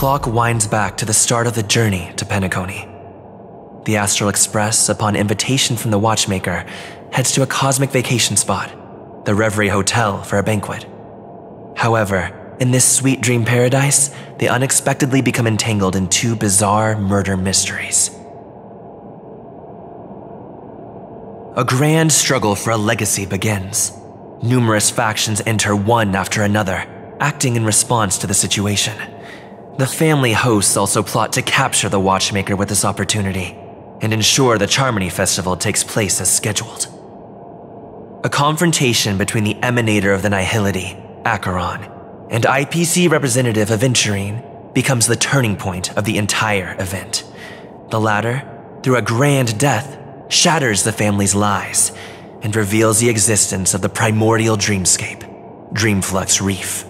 clock winds back to the start of the journey to Penacony. The Astral Express, upon invitation from the watchmaker, heads to a cosmic vacation spot, the Reverie Hotel, for a banquet. However, in this sweet dream paradise, they unexpectedly become entangled in two bizarre murder mysteries. A grand struggle for a legacy begins. Numerous factions enter one after another, acting in response to the situation. The family hosts also plot to capture the watchmaker with this opportunity and ensure the Charmony Festival takes place as scheduled. A confrontation between the emanator of the Nihility, Acheron, and IPC representative Aventurine becomes the turning point of the entire event. The latter, through a grand death, shatters the family's lies and reveals the existence of the primordial dreamscape, Dreamflux Reef.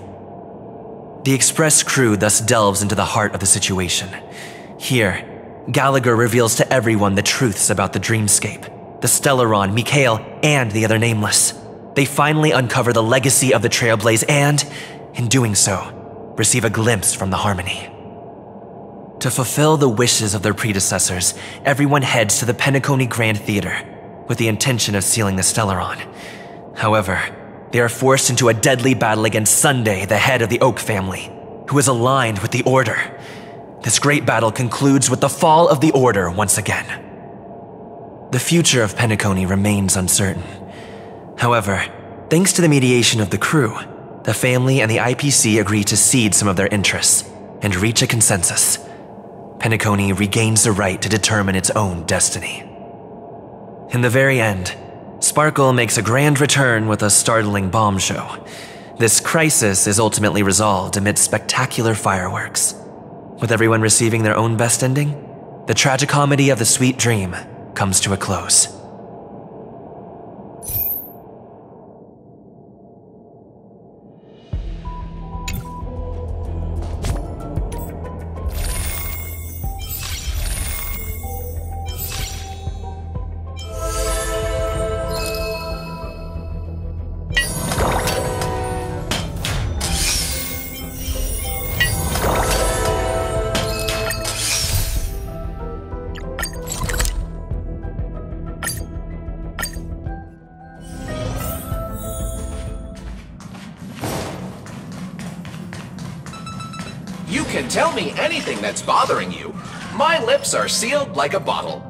The Express crew thus delves into the heart of the situation. Here, Gallagher reveals to everyone the truths about the dreamscape, the Stellaron, Mikhail, and the other nameless. They finally uncover the legacy of the Trailblaze and, in doing so, receive a glimpse from the Harmony. To fulfill the wishes of their predecessors, everyone heads to the Penacony Grand Theater with the intention of sealing the Stellaron. However, they are forced into a deadly battle against Sunday, the head of the Oak family, who is aligned with the Order. This great battle concludes with the fall of the Order once again. The future of Penacony remains uncertain. However, thanks to the mediation of the crew, the family and the IPC agree to cede some of their interests and reach a consensus. Penacony regains the right to determine its own destiny. In the very end, Sparkle makes a grand return with a startling bomb show. This crisis is ultimately resolved amid spectacular fireworks. With everyone receiving their own best ending, the tragicomedy of the sweet dream comes to a close. Lips are sealed like a bottle.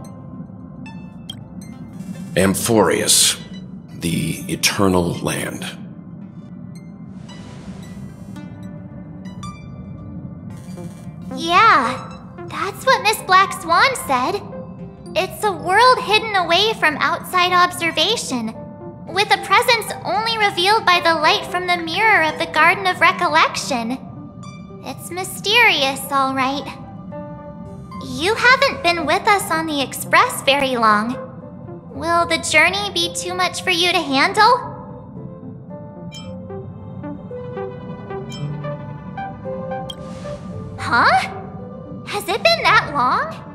Amphoreus, the Eternal Land. Yeah, that's what Miss Black Swan said. It's a world hidden away from outside observation, with a presence only revealed by the light from the mirror of the Garden of Recollection. It's mysterious, all right. You haven't been with us on the Express very long. Will the journey be too much for you to handle? Huh? Has it been that long?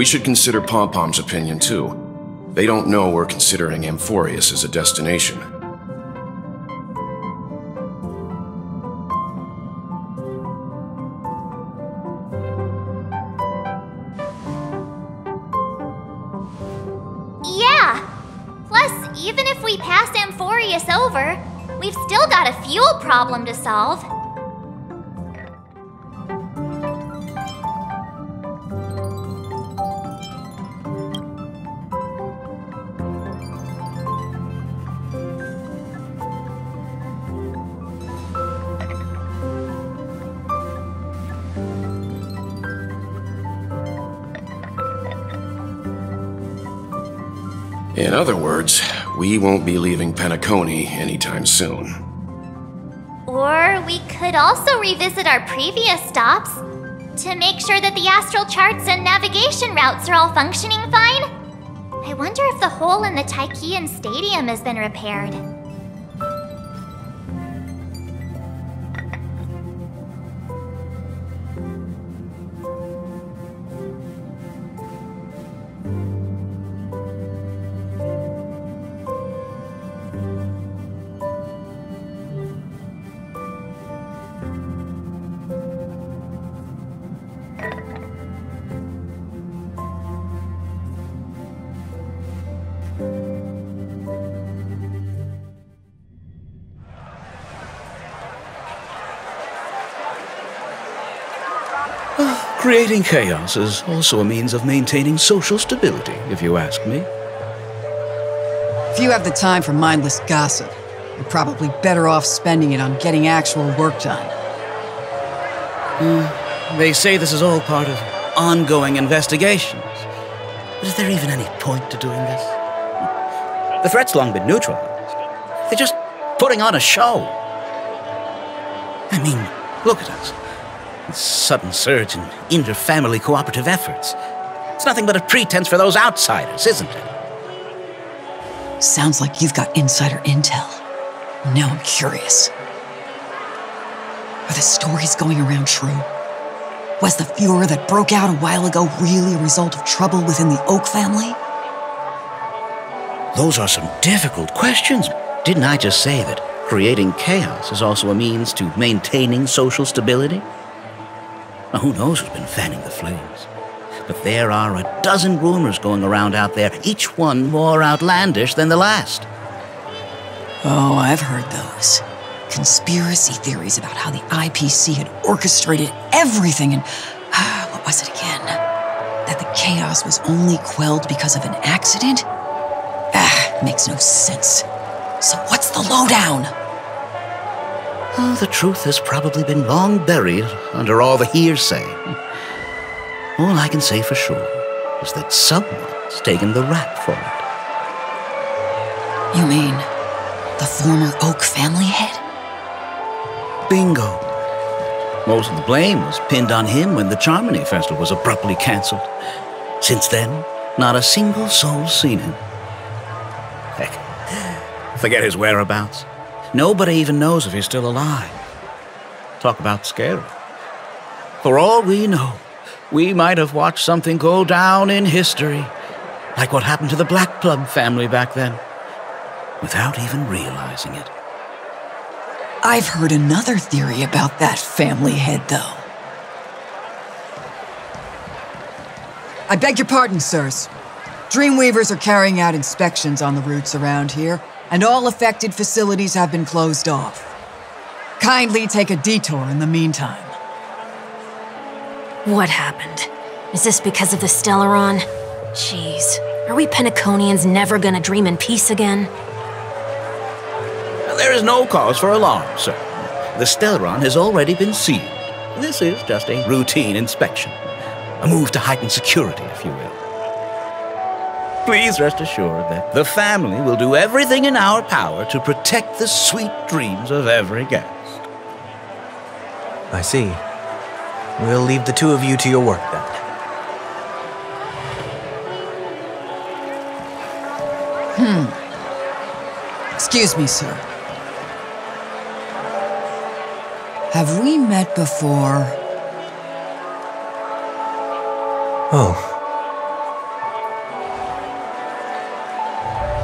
We should consider Pom Pom's opinion too. They don't know we're considering Amphoreus as a destination. Yeah! Plus, even if we pass Amphoreus over, we've still got a fuel problem to solve. Words, we won't be leaving Penacony anytime soon. Or we could also revisit our previous stops to make sure that the astral charts and navigation routes are all functioning fine. I wonder if the hole in the Tychean Stadium has been repaired. Creating chaos is also a means of maintaining social stability, if you ask me. If you have the time for mindless gossip, you're probably better off spending it on getting actual work done. Mm, they say this is all part of ongoing investigations. But is there even any point to doing this? The threat's long been neutralized. They're just putting on a show. I mean, look at us. Sudden surge in inter-family cooperative efforts. It's nothing but a pretense for those outsiders, isn't it? Sounds like you've got insider intel. Now I'm curious. Are the stories going around true? Was the furor that broke out a while ago really a result of trouble within the Oak family? Those are some difficult questions. Didn't I just say that creating chaos is also a means to maintaining social stability? Who knows who's been fanning the flames? But there are a dozen rumors going around out there, each one more outlandish than the last. Oh, I've heard those. Conspiracy theories about how the IPC had orchestrated everything and. Ah, what was it again? That the chaos was only quelled because of an accident? Ah, makes no sense. So, what's the lowdown? Oh, the truth has probably been long buried under all the hearsay. All I can say for sure is that someone's taken the rap for it. You mean the former Oak family head? Bingo. Most of the blame was pinned on him when the Charmony Festival was abruptly cancelled. Since then, not a single soul's seen him. Heck, forget his whereabouts. Nobody even knows if he's still alive. Talk about scary. For all we know, we might have watched something go down in history, like what happened to the Black Plum family back then, without even realizing it. I've heard another theory about that family head, though. I beg your pardon, sirs. Dreamweavers are carrying out inspections on the routes around here, and all affected facilities have been closed off. Kindly take a detour in the meantime. What happened? Is this because of the Stellaron? Jeez, are we Penaconians never gonna dream in peace again? There is no cause for alarm, sir. The Stellaron has already been sealed. This is just a routine inspection. A move to heighten security, if you will. Please rest assured that the family will do everything in our power to protect the sweet dreams of every guest. I see. We'll leave the two of you to your work then. Hmm. Excuse me, sir. Have we met before? Oh.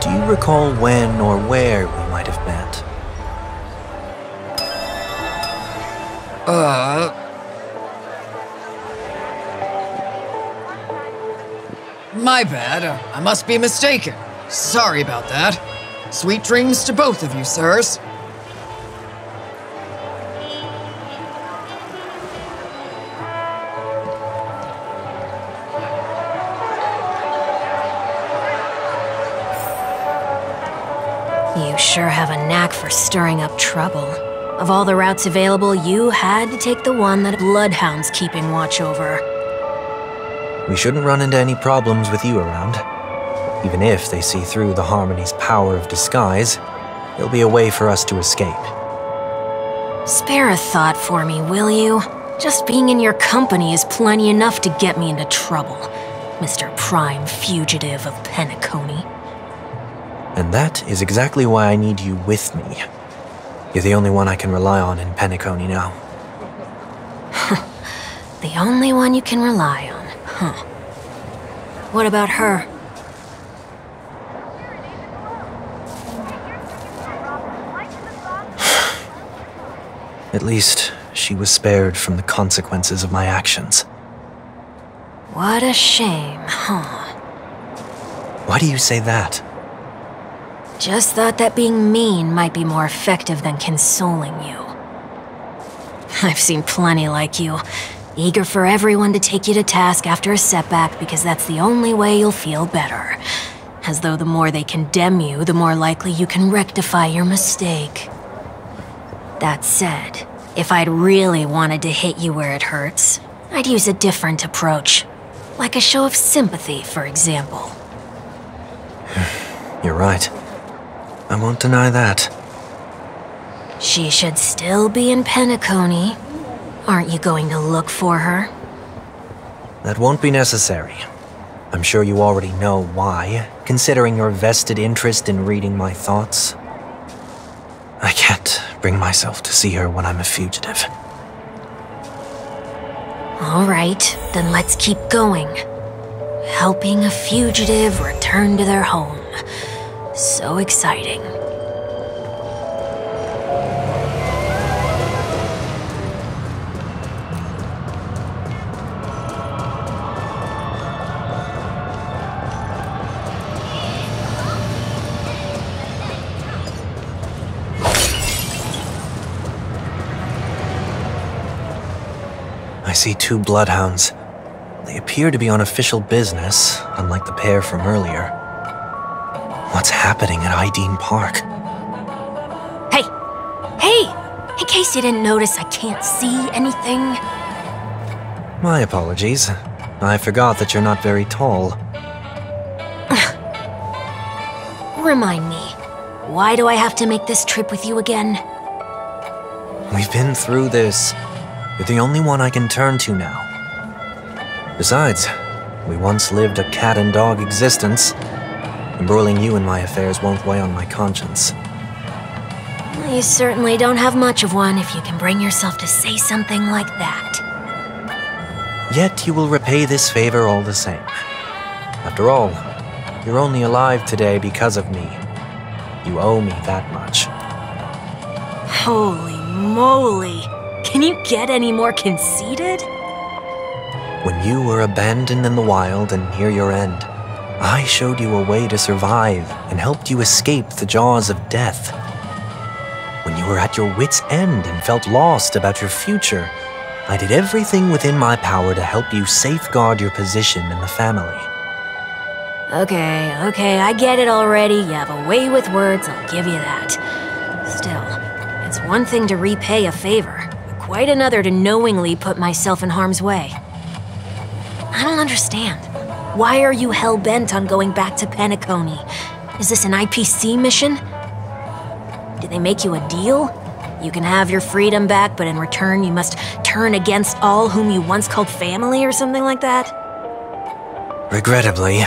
Do you recall when or where we might have met? Uh. My bad. Uh, I must be mistaken. Sorry about that. Sweet dreams to both of you, sirs. You sure have a knack for stirring up trouble. Of all the routes available, you had to take the one that Bloodhound's keeping watch over. We shouldn't run into any problems with you around. Even if they see through the Harmony's power of disguise, there'll be a way for us to escape. Spare a thought for me, will you? Just being in your company is plenty enough to get me into trouble, Mr. Prime Fugitive of Penacony. And that is exactly why I need you with me. You're the only one I can rely on in Penacony now. The only one you can rely on, huh? What about her? At least, she was spared from the consequences of my actions. What a shame, huh? Why do you say that? Just thought that being mean might be more effective than consoling you. I've seen plenty like you. eager for everyone to take you to task after a setback because that's the only way you'll feel better. As though the more they condemn you, the more likely you can rectify your mistake. That said, if I'd really wanted to hit you where it hurts, I'd use a different approach. Like a show of sympathy, for example. You're right. I won't deny that. She should still be in Penacony. Aren't you going to look for her? That won't be necessary. I'm sure you already know why, considering your vested interest in reading my thoughts. I can't bring myself to see her when I'm a fugitive. All right, then let's keep going. Helping a fugitive return to their home. So exciting. I see two bloodhounds. They appear to be on official business, unlike the pair from earlier. What's happening at Ideen Park? Hey! Hey! In case you didn't notice, I can't see anything. My apologies. I forgot that you're not very tall. Remind me, why do I have to make this trip with you again? We've been through this. You're the only one I can turn to now. Besides, we once lived a cat and dog existence. Embroiling you in my affairs won't weigh on my conscience. You certainly don't have much of one if you can bring yourself to say something like that. Yet you will repay this favor all the same. After all, you're only alive today because of me. You owe me that much. Holy moly! Can you get any more conceited? When you were abandoned in the wild and near your end, I showed you a way to survive and helped you escape the jaws of death. When you were at your wits' end and felt lost about your future, I did everything within my power to help you safeguard your position in the family. Okay, okay, I get it already. You have a way with words, I'll give you that. Still, it's one thing to repay a favor, but quite another to knowingly put myself in harm's way. I don't understand. Why are you hell bent on going back to Penacony? Is this an IPC mission? Did they make you a deal? You can have your freedom back, but in return, you must turn against all whom you once called family or something like that? Regrettably,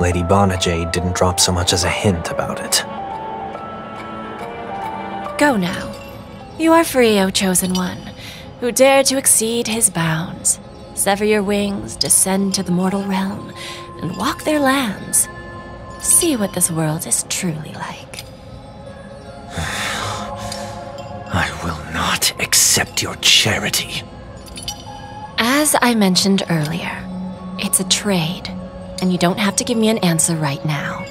Lady Bonajade didn't drop so much as a hint about it. Go now. You are free, O Chosen One, who dare to exceed his bounds. Sever your wings, descend to the mortal realm, and walk their lands. See what this world is truly like. I will not accept your charity. As I mentioned earlier, it's a trade, and you don't have to give me an answer right now.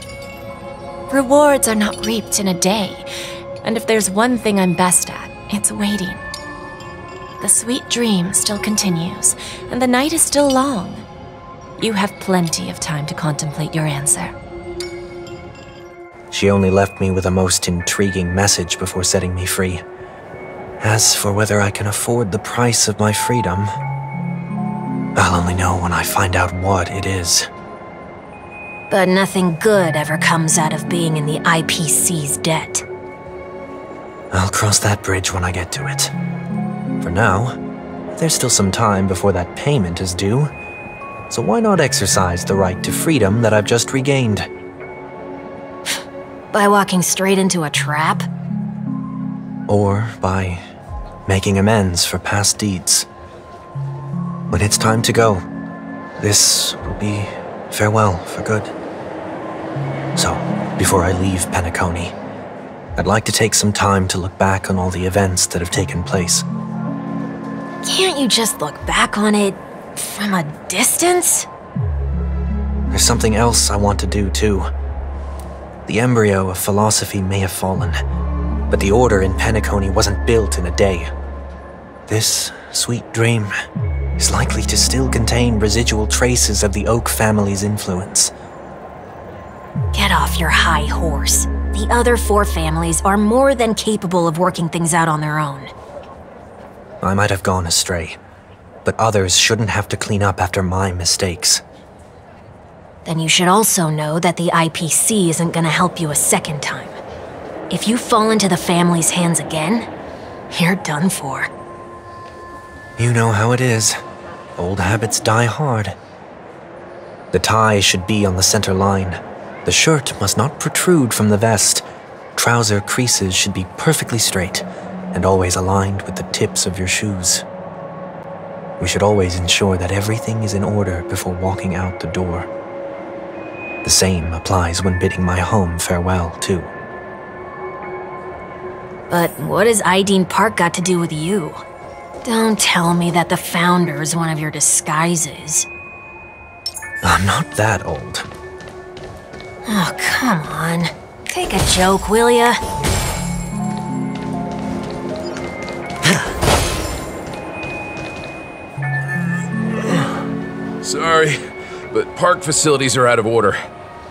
Rewards are not reaped in a day, and if there's one thing I'm best at, it's waiting. The sweet dream still continues, and the night is still long. You have plenty of time to contemplate your answer. She only left me with a most intriguing message before setting me free. As for whether I can afford the price of my freedom, I'll only know when I find out what it is. But nothing good ever comes out of being in the IPC's debt. I'll cross that bridge when I get to it. For now, there's still some time before that payment is due, so why not exercise the right to freedom that I've just regained? By walking straight into a trap? Or by making amends for past deeds. When it's time to go, this will be farewell for good. So, before I leave Penacony, I'd like to take some time to look back on all the events that have taken place. Can't you just look back on it from a distance? There's something else I want to do too. The embryo of philosophy may have fallen, but the order in Penacony wasn't built in a day. This sweet dream is likely to still contain residual traces of the Oak family's influence. Get off your high horse. The other four families are more than capable of working things out on their own. I might have gone astray, but others shouldn't have to clean up after my mistakes. Then you should also know that the IPC isn't gonna help you a second time. If you fall into the family's hands again, you're done for. You know how it is. Old habits die hard. The tie should be on the center line. The shirt must not protrude from the vest. Trouser creases should be perfectly straight and always aligned with the tips of your shoes. We should always ensure that everything is in order before walking out the door. The same applies when bidding my home farewell, too. But what has Ideen Park got to do with you? Don't tell me that the Founder is one of your disguises. I'm not that old. Oh, come on. Take a joke, will ya? Sorry, but park facilities are out of order.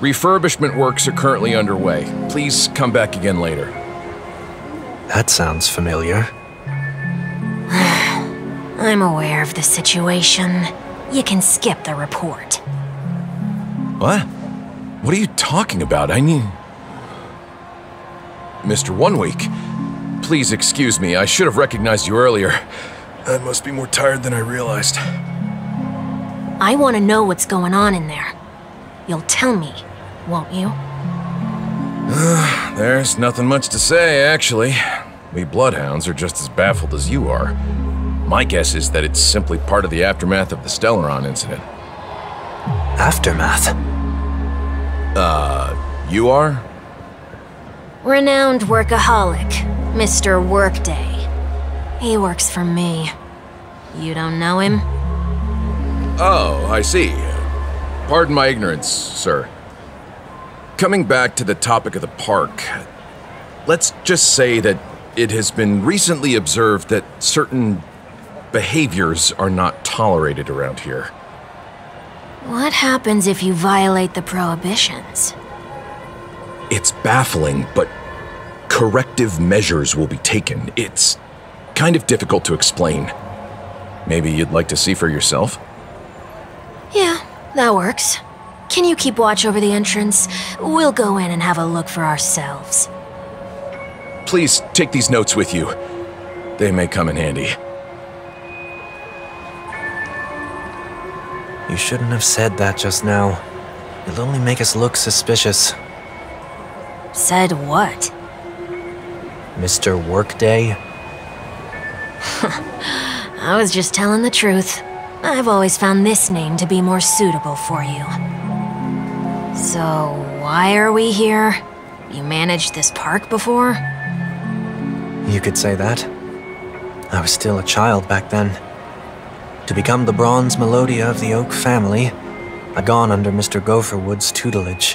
Refurbishment works are currently underway. Please come back again later. That sounds familiar. I'm aware of the situation. You can skip the report. What? What are you talking about? I mean. Mr. One Week, please excuse me. I should have recognized you earlier. I must be more tired than I realized. I want to know what's going on in there. You'll tell me, won't you? There's nothing much to say, actually. We Bloodhounds are just as baffled as you are. My guess is that it's simply part of the aftermath of the Stellaron incident. Aftermath? Uh, you are? Renowned workaholic, Mr. Workday. He works for me. You don't know him? Oh, I see. Pardon my ignorance, sir. Coming back to the topic of the park, let's just say that it has been recently observed that certain behaviors are not tolerated around here. What happens if you violate the prohibitions? It's baffling, but corrective measures will be taken. It's kind of difficult to explain. Maybe you'd like to see for yourself? Yeah, that works. Can you keep watch over the entrance? We'll go in and have a look for ourselves. Please take these notes with you. They may come in handy. You shouldn't have said that just now. It'll only make us look suspicious. Said what? Mr. Workday? I was just telling the truth. I've always found this name to be more suitable for you. So, why are we here? You managed this park before? You could say that. I was still a child back then. To become the bronze Melodia of the Oak family, I'd gone under Mr. Gopher Wood's tutelage.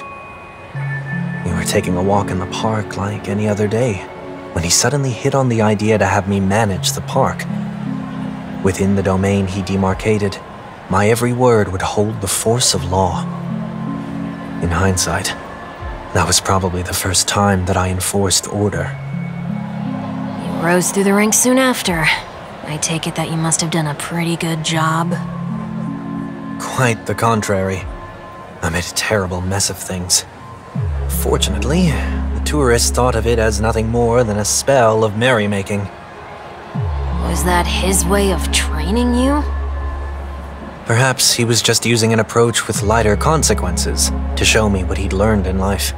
We were taking a walk in the park like any other day, when he suddenly hit on the idea to have me manage the park. Within the domain he demarcated, my every word would hold the force of law. In hindsight, that was probably the first time that I enforced order. You rose through the ranks soon after. I take it that you must have done a pretty good job. Quite the contrary. I made a terrible mess of things. Fortunately, the tourists thought of it as nothing more than a spell of merrymaking. Was that his way of training you? Perhaps he was just using an approach with lighter consequences to show me what he'd learned in life.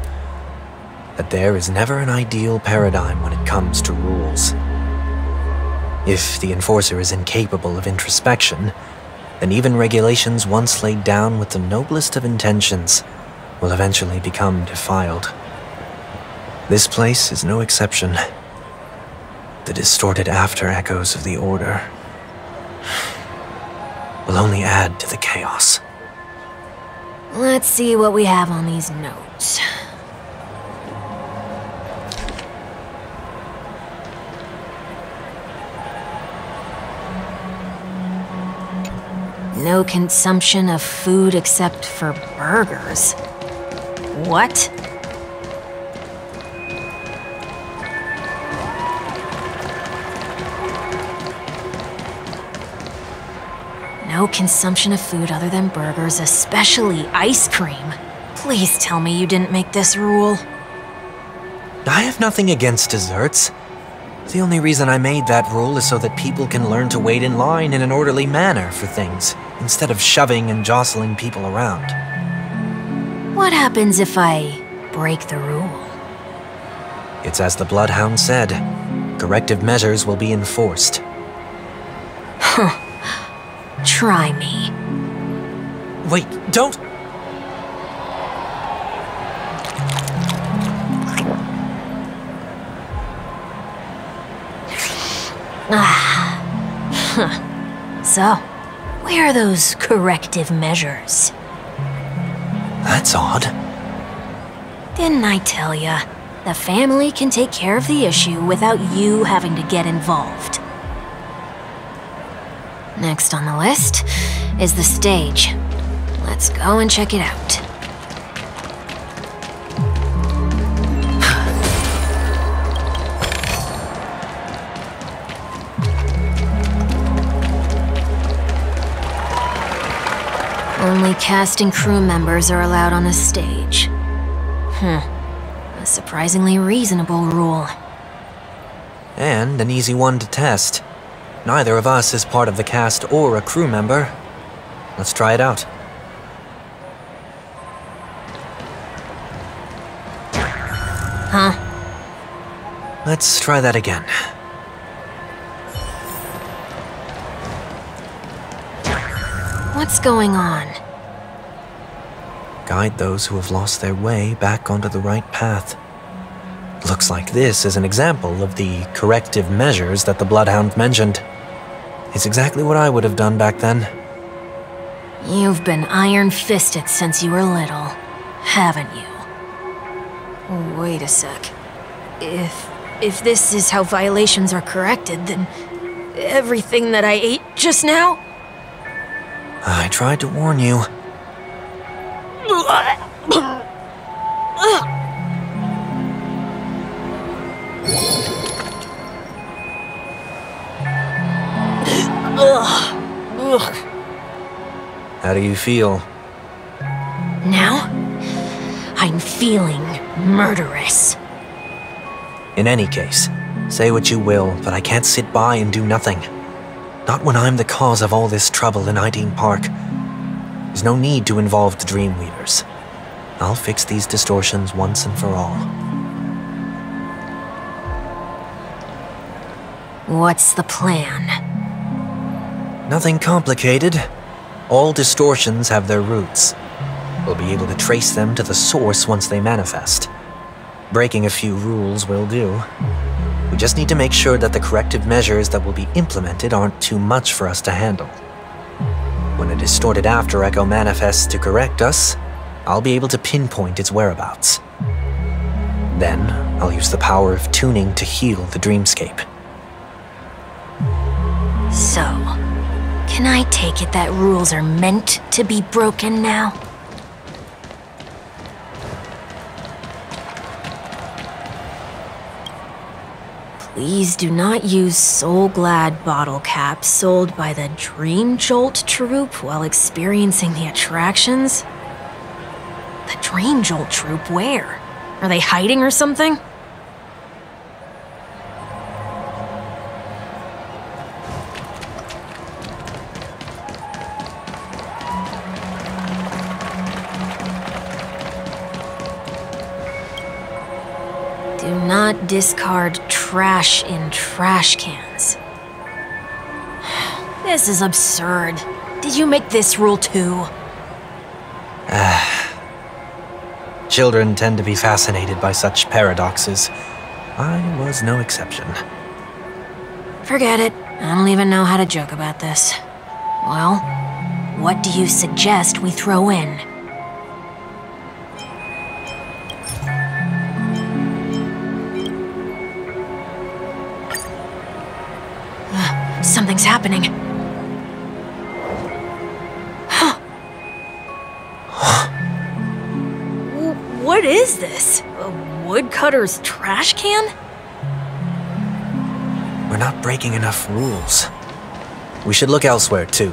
That there is never an ideal paradigm when it comes to rules. If the enforcer is incapable of introspection, then even regulations once laid down with the noblest of intentions will eventually become defiled. This place is no exception. The distorted after echoes of the Order will only add to the chaos. Let's see what we have on these notes. No consumption of food except for burgers. What? No consumption of food other than burgers, especially ice cream. Please tell me you didn't make this rule. I have nothing against desserts. The only reason I made that rule is so that people can learn to wait in line in an orderly manner for things, instead of shoving and jostling people around. What happens if I break the rule? It's as the Bloodhound said corrective measures will be enforced. Try me. Wait, don't. Ah. So, where are those corrective measures? That's odd. Didn't I tell ya? The family can take care of the issue without you having to get involved. Next on the list is the stage. Let's go and check it out. Only cast and crew members are allowed on the stage. Hmm. A surprisingly reasonable rule. And an easy one to test. Neither of us is part of the cast or a crew member. Let's try it out. Huh? Let's try that again. What's going on? Guide those who have lost their way back onto the right path. Looks like this is an example of the corrective measures that the Bloodhound mentioned. It's exactly what I would have done back then. You've been iron fisted since you were little, haven't you? Wait a sec. If. if this is how violations are corrected, then. everything that I ate just now? I tried to warn you. How do you feel? Now? I'm feeling murderous. In any case, say what you will, but I can't sit by and do nothing. Not when I'm the cause of all this trouble in Ideen Park. There's no need to involve the Dreamweavers. I'll fix these distortions once and for all. What's the plan? Nothing complicated. All distortions have their roots. We'll be able to trace them to the source once they manifest. Breaking a few rules will do. We just need to make sure that the corrective measures that will be implemented aren't too much for us to handle. When a distorted after echo manifests to correct us, I'll be able to pinpoint its whereabouts. Then, I'll use the power of tuning to heal the dreamscape. So, can I take it that rules are meant to be broken now? Please do not use Soulglad bottle caps sold by the Dreamjolt troupe while experiencing the attractions. The Dreamjolt troupe, where? Are they hiding or something? Discard trash in trash cans. This is absurd. Did you make this rule too? Children tend to be fascinated by such paradoxes. I was no exception. Forget it. I don't even know how to joke about this. Well, what do you suggest we throw in? happening. Huh. what is this? A woodcutter's trash can? We're not breaking enough rules. We should look elsewhere, too.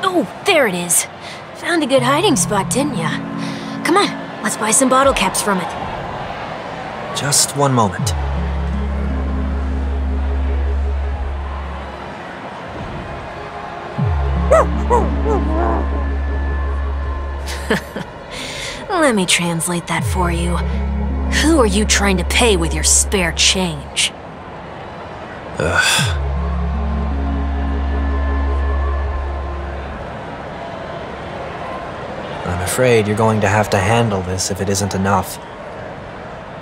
Oh, there it is. Good hiding spot, didn't ya? Come on, let's buy some bottle caps from it. Just one moment. Let me translate that for you. Who are you trying to pay with your spare change? I'm afraid you're going to have to handle this if it isn't enough.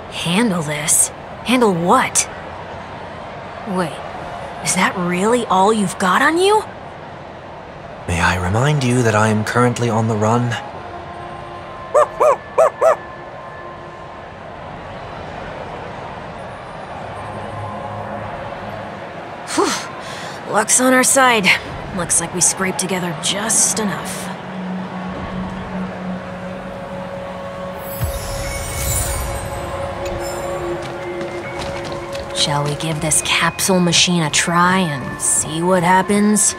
Handle this? Handle what? Wait, is that really all you've got on you? May I remind you that I am currently on the run? Luck's on our side. Looks like we scraped together just enough. Shall we give this capsule machine a try and see what happens?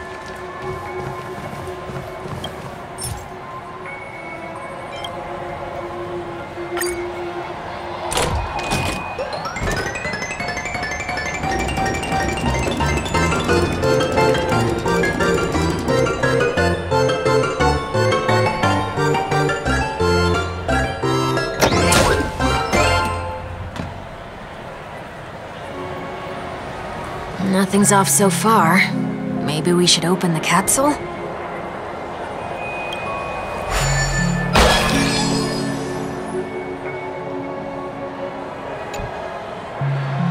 Nothing's off so far. Maybe we should open the capsule?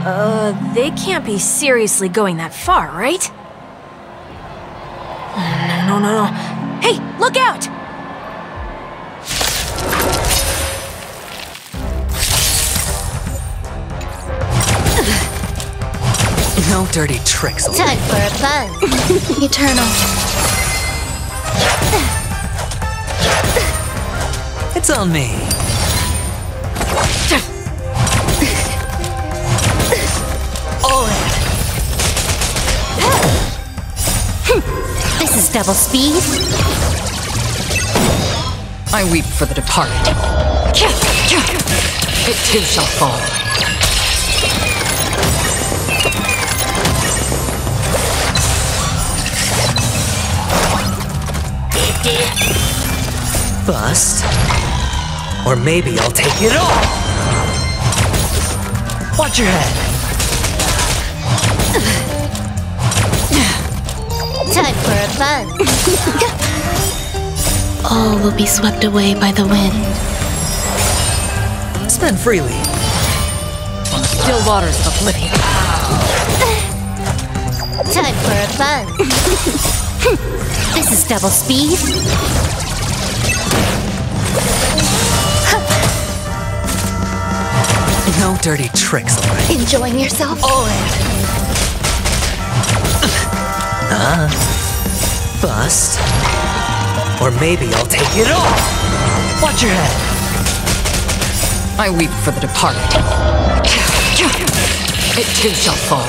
Uh, they can't be seriously going that far, right? Dirty tricks. Time for a buzz. Eternal. It's on me. This is double speed. I weep for the departed. It too shall fall. Bust. Or maybe I'll take it all. Watch your head. Time for a buzz. All will be swept away by the wind. Spend freely. Still waters of oblivion. Time for a buzz. this is double speed. No dirty tricks, alright? Enjoying yourself? Uh, bust. Or maybe I'll take it all. Watch your head. I weep for the departed. It too shall fall.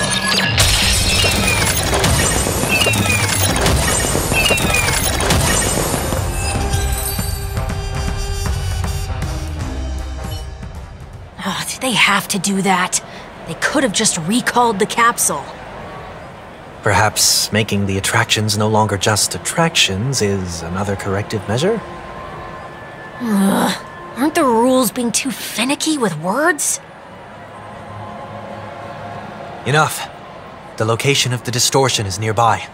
They have to do that? They could have just recalled the capsule. Perhaps making the attractions no longer just attractions is another corrective measure? Aren't the rules being too finicky with words? Enough. The location of the distortion is nearby.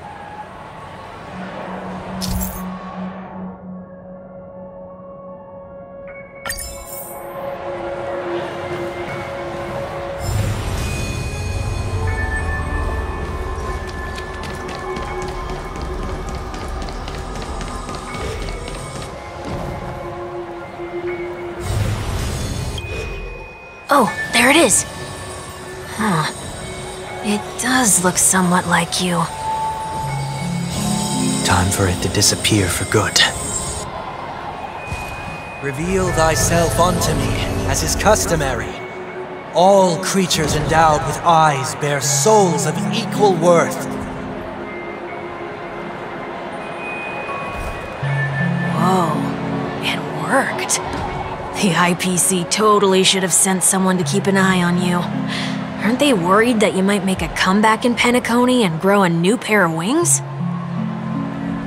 Does look somewhat like you. Time for it to disappear for good. Reveal thyself unto me, as is customary. All creatures endowed with eyes bear souls of equal worth. Whoa, it worked. The IPC totally should have sent someone to keep an eye on you. Aren't they worried that you might make a comeback in Penacony and grow a new pair of wings?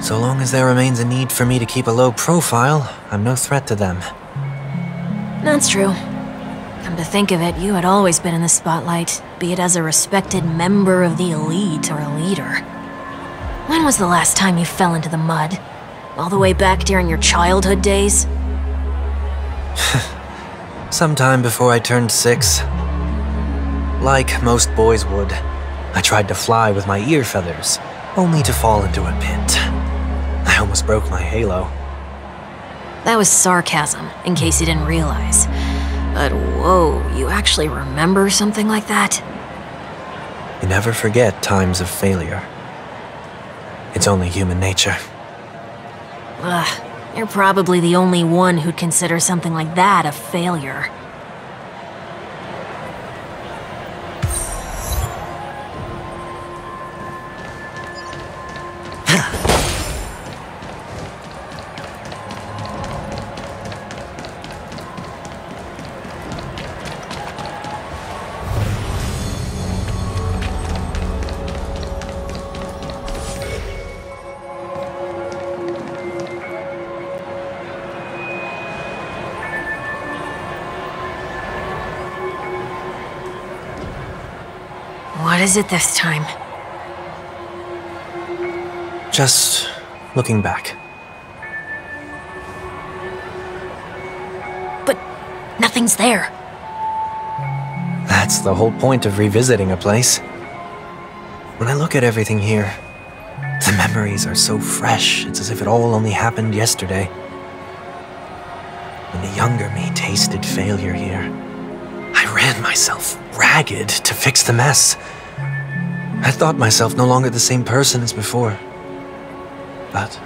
So long as there remains a need for me to keep a low profile, I'm no threat to them. That's true. Come to think of it, you had always been in the spotlight, be it as a respected member of the elite or a leader. When was the last time you fell into the mud? All the way back during your childhood days? Sometime before I turned six. Like most boys would, I tried to fly with my ear feathers, only to fall into a pit. I almost broke my halo. That was sarcasm, in case you didn't realize. But whoa, you actually remember something like that? You never forget times of failure. It's only human nature. Ugh, you're probably the only one who'd consider something like that a failure. Is it this time? Just looking back. But nothing's there. That's the whole point of revisiting a place. When I look at everything here, the memories are so fresh, it's as if it all only happened yesterday. When the younger me tasted failure here, I ran myself ragged to fix the mess. I thought myself no longer the same person as before. But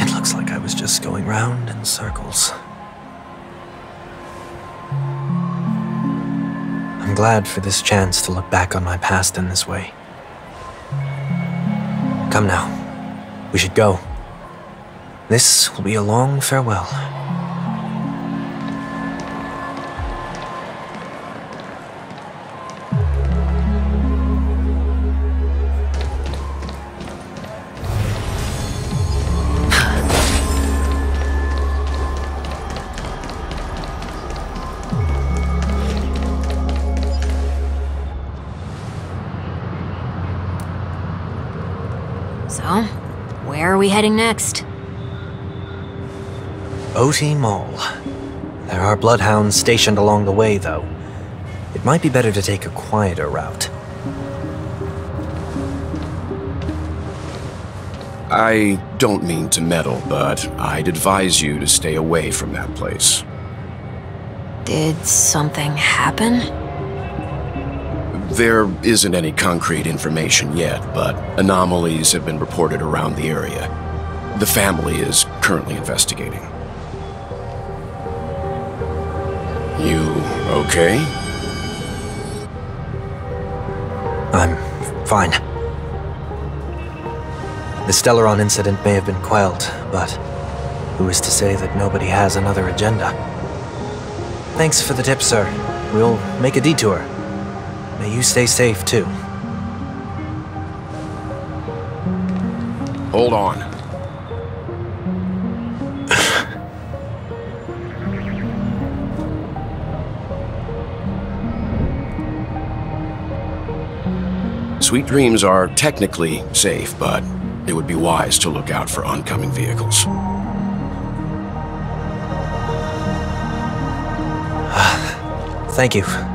it looks like I was just going round in circles. I'm glad for this chance to look back on my past in this way. Come now. We should go. This will be a long farewell. We heading next? OT Mall. There are bloodhounds stationed along the way, though. It might be better to take a quieter route. I don't mean to meddle, but I'd advise you to stay away from that place. Did something happen? There isn't any concrete information yet, but anomalies have been reported around the area. The family is currently investigating. You okay? I'm fine. The Stellaron incident may have been quelled, but who is to say that nobody has another agenda? Thanks for the tip, sir. We'll make a detour. May you stay safe, too. Hold on. Sweet Dreams are technically safe, but it would be wise to look out for oncoming vehicles. Thank you.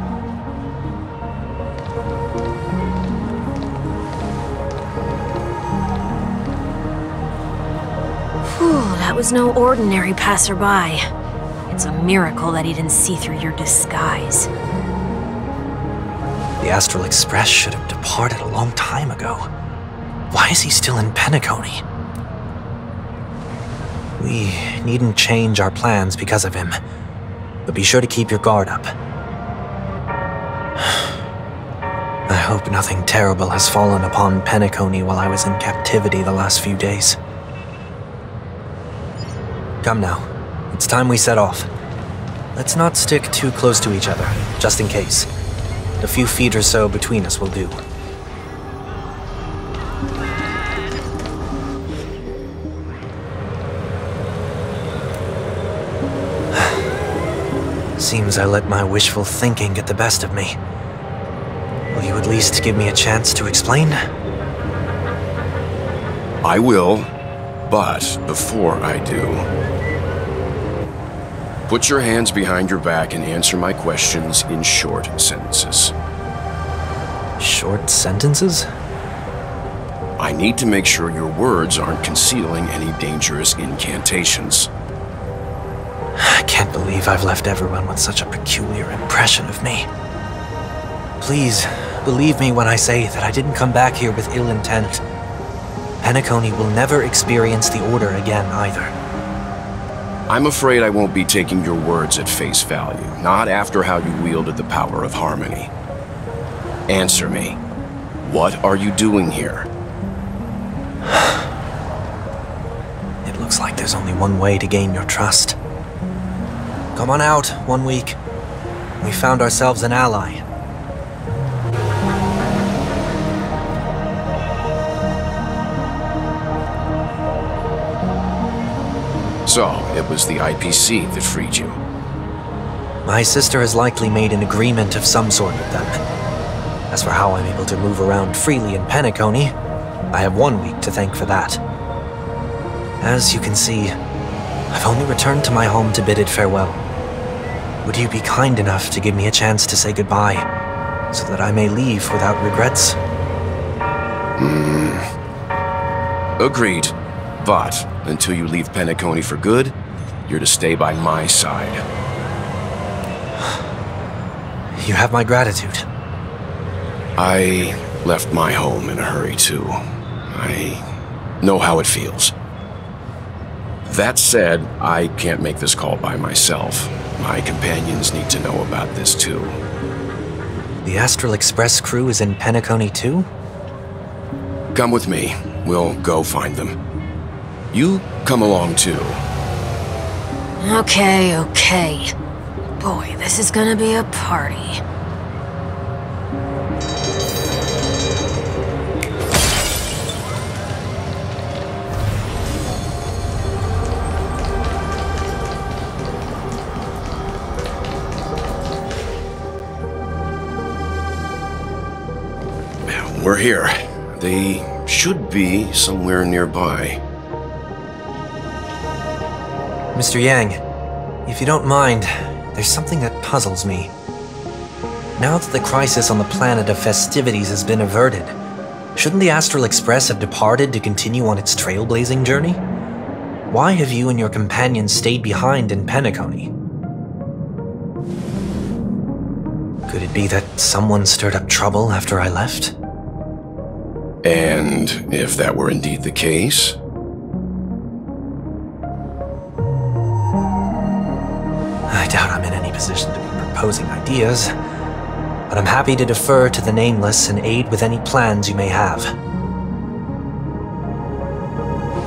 Was no ordinary passerby. It's a miracle that he didn't see through your disguise. The Astral Express should have departed a long time ago. Why is he still in Penacony? We needn't change our plans because of him, but be sure to keep your guard up. I hope nothing terrible has fallen upon Penacony while I was in captivity the last few days. Come now, it's time we set off. Let's not stick too close to each other, just in case. A few feet or so between us will do. Seems I let my wishful thinking get the best of me. Will you at least give me a chance to explain? I will, but before I do, put your hands behind your back and answer my questions in short sentences. Short sentences? I need to make sure your words aren't concealing any dangerous incantations. I can't believe I've left everyone with such a peculiar impression of me. Please, believe me when I say that I didn't come back here with ill intent. Penacony will never experience the Order again either. I'm afraid I won't be taking your words at face value, not after how you wielded the power of harmony. Answer me. What are you doing here? It looks like there's only one way to gain your trust. Come on out, one week. We found ourselves an ally. It was the IPC that freed you. My sister has likely made an agreement of some sort with them. As for how I'm able to move around freely in Penacony, I have one week to thank for that. As you can see, I've only returned to my home to bid it farewell. Would you be kind enough to give me a chance to say goodbye, so that I may leave without regrets? Hmm. Agreed. But until you leave Penacony for good, you're to stay by my side. You have my gratitude. I left my home in a hurry, too. I know how it feels. That said, I can't make this call by myself. My companions need to know about this, too. The Astral Express crew is in Penacony, too? Come with me. We'll go find them. You come along, too. Okay, okay. Boy, this is gonna be a party. We're here. They should be somewhere nearby. Mr. Yang, if you don't mind, there's something that puzzles me. Now that the crisis on the planet of festivities has been averted, shouldn't the Astral Express have departed to continue on its trailblazing journey? Why have you and your companions stayed behind in Penacony? Could it be that someone stirred up trouble after I left? And if that were indeed the case, position to be proposing ideas, but I'm happy to defer to the Nameless and aid with any plans you may have.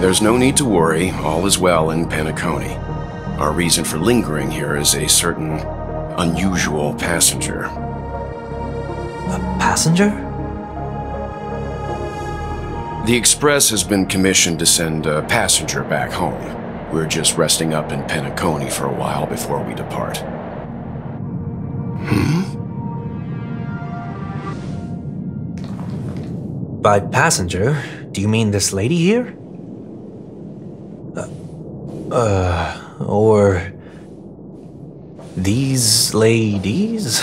there's no need to worry. All is well in Penacony. Our reason for lingering here is a certain unusual passenger. A passenger? The Express has been commissioned to send a passenger back home. We're just resting up in Penacony for a while before we depart. Hmm? By passenger, do you mean this lady here? Uh, uh, or these ladies?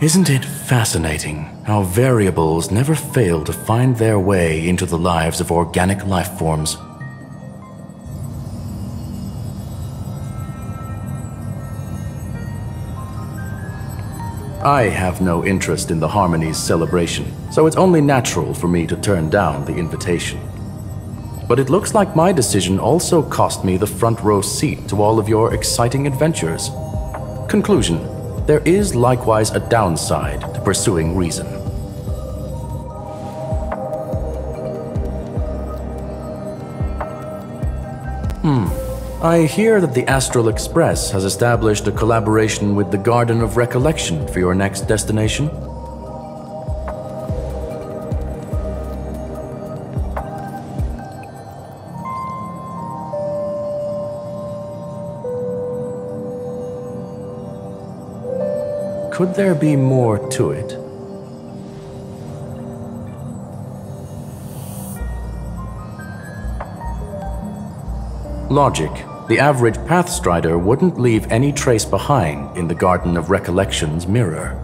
Isn't it fascinating how variables never fail to find their way into the lives of organic life forms? I have no interest in the Harmony's celebration, so it's only natural for me to turn down the invitation. But it looks like my decision also cost me the front row seat to all of your exciting adventures. Conclusion There is likewise a downside to pursuing reason. Hmm. I hear that the Astral Express has established a collaboration with the Garden of Recollection for your next destination. Could there be more to it? Logic. The average Pathstrider wouldn't leave any trace behind in the Garden of Recollection's mirror.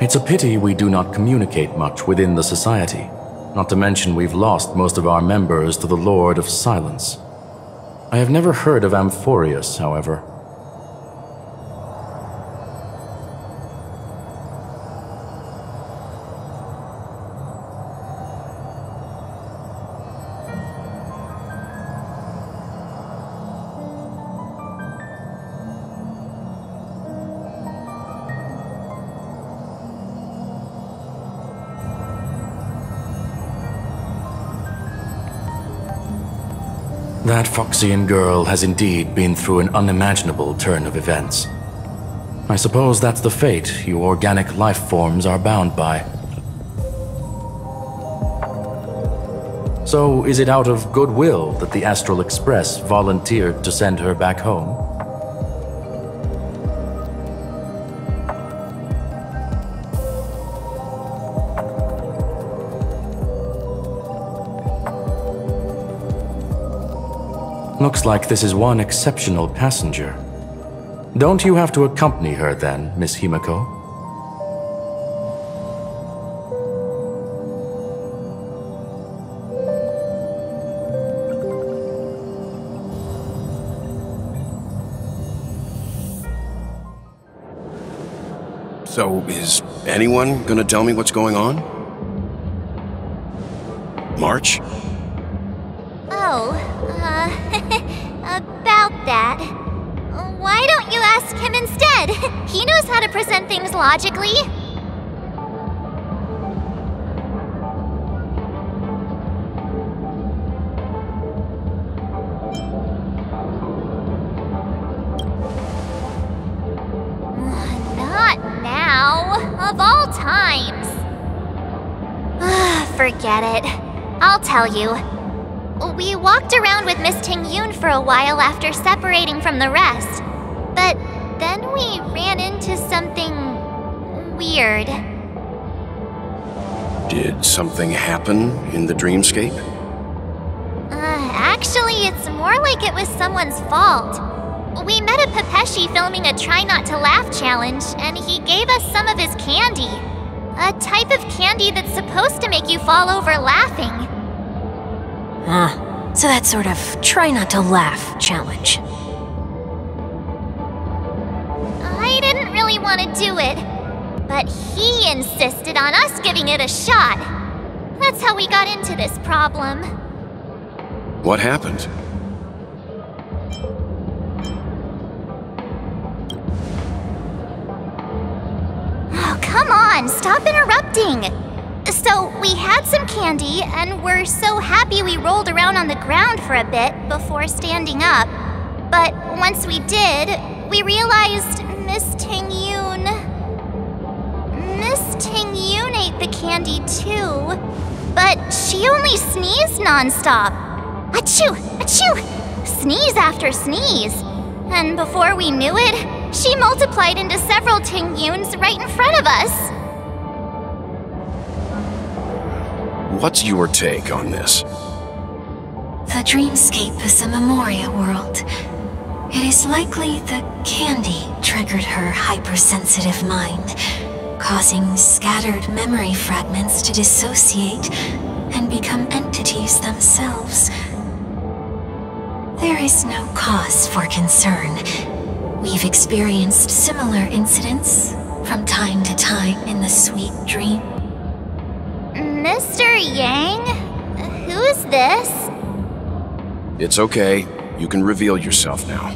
It's a pity we do not communicate much within the society. Not to mention we've lost most of our members to the Lord of Silence. I have never heard of Amphoreus, however. Foxian girl has indeed been through an unimaginable turn of events. I suppose that's the fate you organic life forms are bound by. So, is it out of goodwill that the Astral Express volunteered to send her back home? Looks like this is one exceptional passenger. Don't you have to accompany her then, Miss Himeko? So, is anyone gonna tell me what's going on? March? Logically. Not now. Of all times. Ah, forget it. I'll tell you. We walked around with Miss Ting Yun for a while after separating from the rest. Weird. Did something happen in the dreamscape? Uh, actually, it's more like it was someone's fault. We met a Pepeshi filming a Try Not to Laugh challenge, and he gave us some of his candy. A type of candy that's supposed to make you fall over laughing. Huh. So that sort of try not to laugh challenge. I didn't really want to do it, but he insisted on us giving it a shot. That's how we got into this problem. What happened? Oh, come on, stop interrupting. So, we had some candy, and we're so happy we rolled around on the ground for a bit before standing up. But once we did, we realized candy too, but she only sneezed nonstop. Achoo! Achoo! Sneeze after sneeze. And before we knew it, she multiplied into several Ting Yuns right in front of us. What's your take on this? the dreamscape is a Memoria world, it is likely the candy triggered her hypersensitive mind, causing scattered memory fragments to dissociate and become entities themselves. There is no cause for concern. We've experienced similar incidents from time to time in the sweet dream. Mr. Yang? Who's this? It's okay. You can reveal yourself now.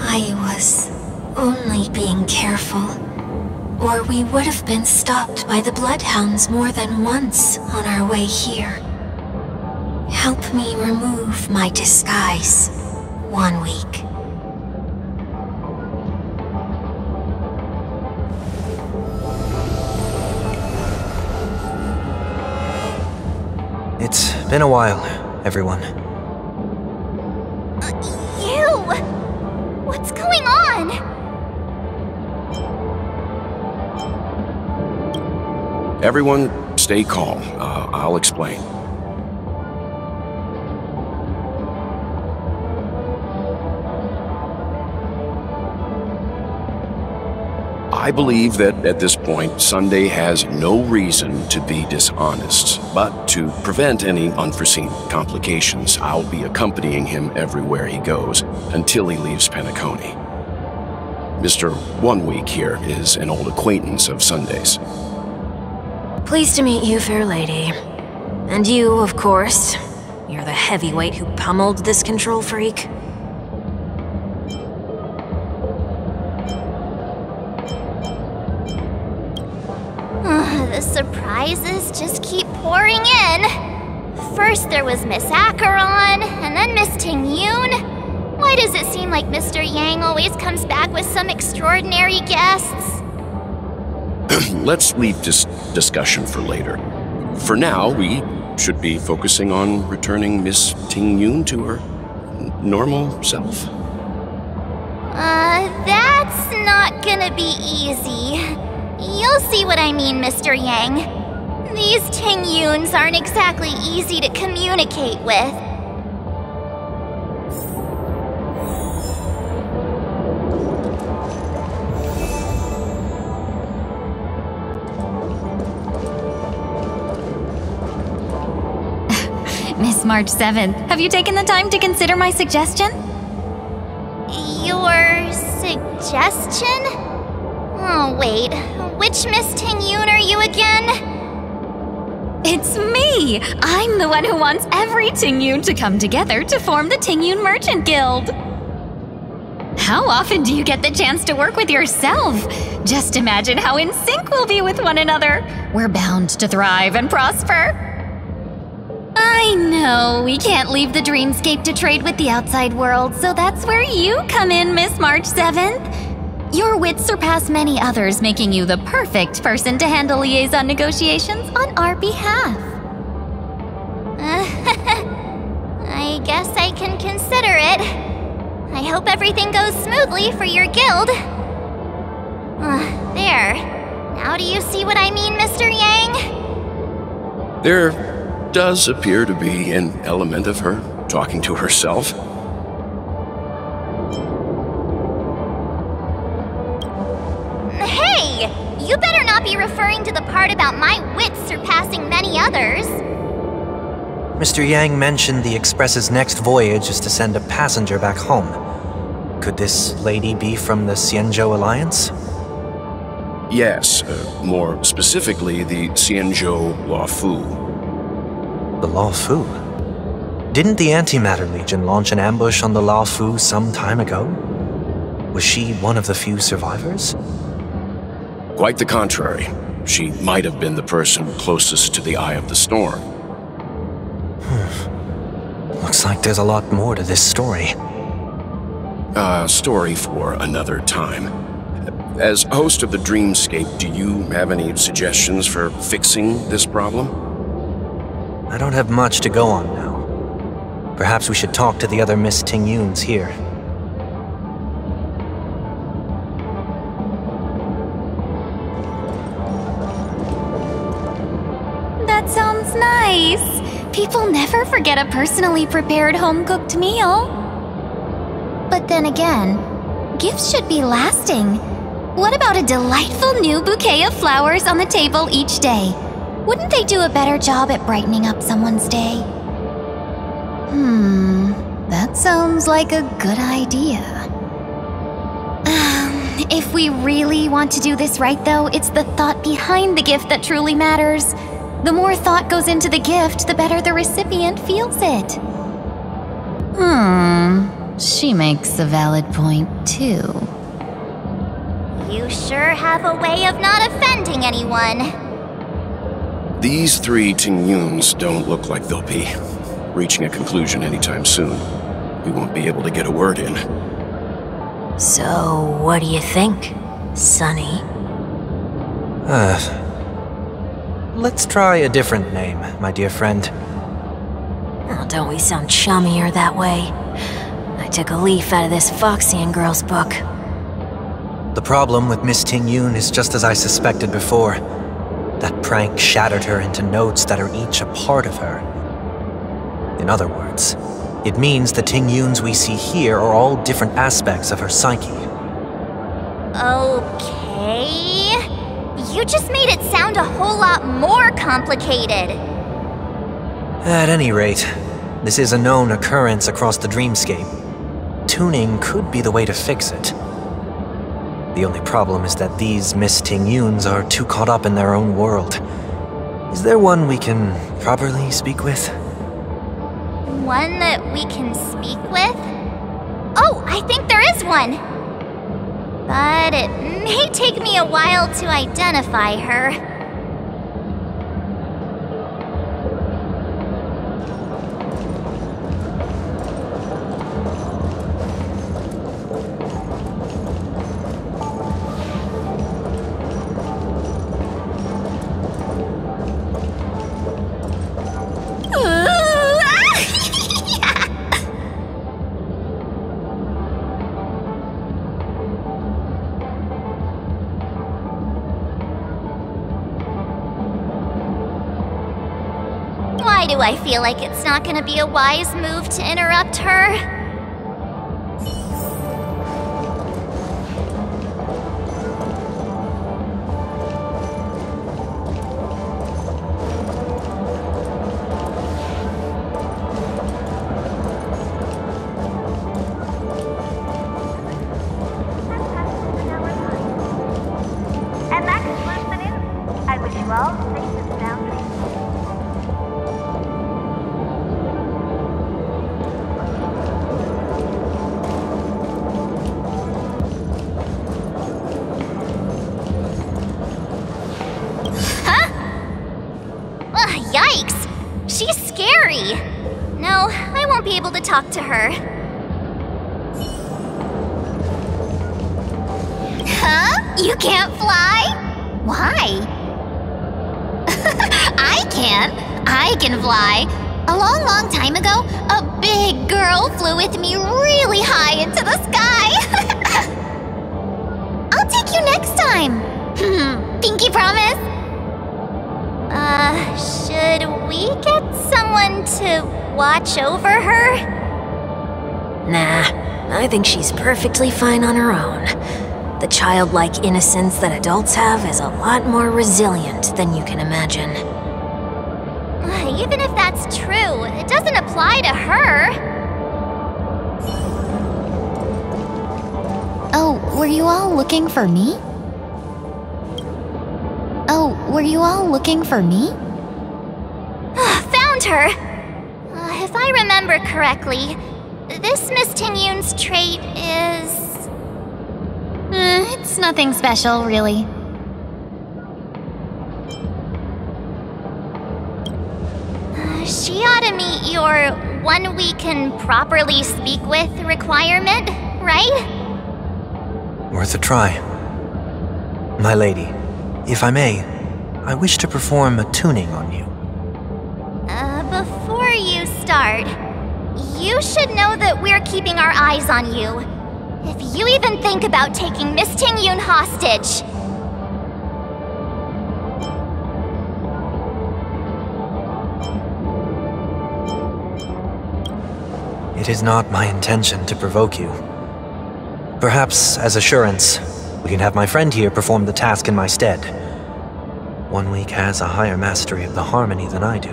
I was only being careful. Or we would have been stopped by the Bloodhounds more than once on our way here. Help me remove my disguise. One week. It's been a while, everyone. Everyone, stay calm. Uh, I'll explain. I believe that at this point, Sunday has no reason to be dishonest, but to prevent any unforeseen complications, I'll be accompanying him everywhere he goes until he leaves Penacony. Mr. One Week here is an old acquaintance of Sunday's. Pleased to meet you, fair lady. And you, of course. You're the heavyweight who pummeled this control freak. the surprises just keep pouring in. First there was Miss Acheron, and then Miss Ting Yun. Why does it seem like Mr. Yang always comes back with some extraordinary guests? Let's leave this discussion for later. For now, we should be focusing on returning Miss Ting Yun to her normal self. Uh, that's not gonna be easy. You'll see what I mean, Mr. Yang. These Ting Yuns aren't exactly easy to communicate with. March 7th, have you taken the time to consider my suggestion? Your suggestion? Oh, wait. Which Miss Ting Yun are you again? It's me! I'm the one who wants every Tingyun to come together to form the Tingyun Merchant Guild. How often do you get the chance to work with yourself? Just imagine how in sync we'll be with one another. We're bound to thrive and prosper. I know we can't leave the dreamscape to trade with the outside world, so that's where you come in, Miss March 7th. Your wits surpass many others, making you the perfect person to handle liaison negotiations on our behalf. I guess I can consider it. I hope everything goes smoothly for your guild. Uh, there. Now do you see what I mean, Mr. Yang? There does appear to be an element of her talking to herself. Hey! You better not be referring to the part about my wits surpassing many others. Mr. Yang mentioned the Express's next voyage is to send a passenger back home. Could this lady be from the Xianzhou Alliance? Yes, uh, more specifically, the Xianzhou Luofu. The Luofu? Didn't the Antimatter Legion launch an ambush on the Luofu some time ago? Was she one of the few survivors? Quite the contrary. She might have been the person closest to the eye of the storm. Hmm. Looks like there's a lot more to this story. A story for another time. As host of the Dreamscape, do you have any suggestions for fixing this problem? I don't have much to go on now. Perhaps we should talk to the other Miss Ting Yuns here. That sounds nice. People never forget a personally prepared home cooked meal. But then again, gifts should be lasting. What about a delightful new bouquet of flowers on the table each day? Wouldn't they do a better job at brightening up someone's day? Hmm, that sounds like a good idea. Um, if we really want to do this right, though, it's the thought behind the gift that truly matters. The more thought goes into the gift, the better the recipient feels it. Hmm, she makes a valid point, too. You sure have a way of not offending anyone. These three Tingyuns don't look like they'll be reaching a conclusion anytime soon. We won't be able to get a word in. So, what do you think, Sonny? Uh, let's try a different name, my dear friend. Oh, don't we sound chummier that way? I took a leaf out of this Foxian girl's book. The problem with Miss Ting Yun is just as I suspected before. That prank shattered her into notes that are each a part of her. In other words, it means the Ting Yuns we see here are all different aspects of her psyche. Okay. You just made it sound a whole lot more complicated. At any rate, this is a known occurrence across the dreamscape. Tuning could be the way to fix it. The only problem is that these Miss Ting Yuns are too caught up in their own world. Is there one we can properly speak with? One that we can speak with? Oh, I think there is one! But it may take me a while to identify her. I feel like it's not gonna be a wise move to interrupt her? I think she's perfectly fine on her own. The childlike innocence that adults have is a lot more resilient than you can imagine. Even if that's true, it doesn't apply to her. Oh, were you all looking for me? Oh, were you all looking for me? Found her! Uh, if I remember correctly, Miss Tingyun's trait is. Uh, it's nothing special, really. Uh, she ought to meet your one we can properly speak with requirement, right? Worth a try. My lady, if I may, I wish to perform a tuning on you. Uh, before you start, you should know that we're keeping our eyes on you. If you even think about taking Miss Tingyun hostage, It is not my intention to provoke you. Perhaps, as assurance, we can have my friend here perform the task in my stead. One Week has a higher mastery of the harmony than I do.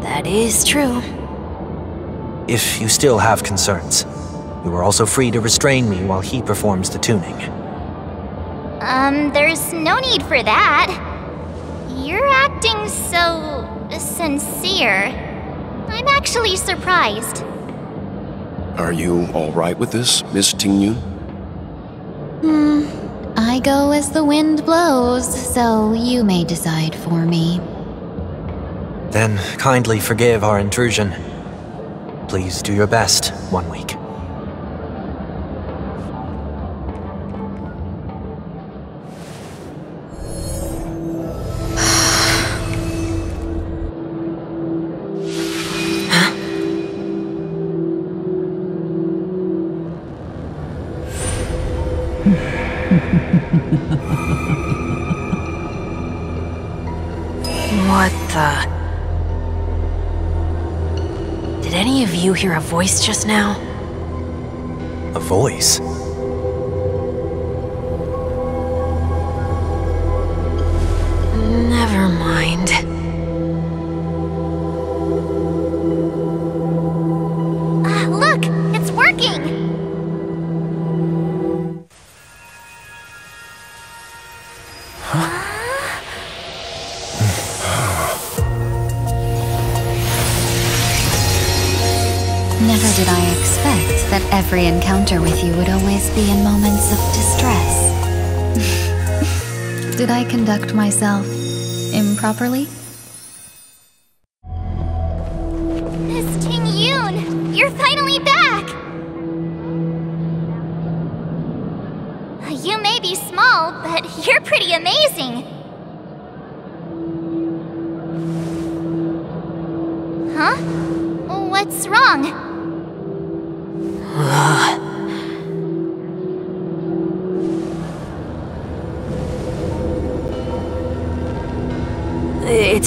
That is true. If you still have concerns, you are also free to restrain me while he performs the tuning. Um, there's no need for that. You're acting so sincere. I'm actually surprised. Are you all right with this, Miss Tingyun? Hmm. I go as the wind blows, so you may decide for me. Then kindly forgive our intrusion. Please do your best, One Week. Voice just now? A voice? Always be in moments of distress. did I conduct myself improperly?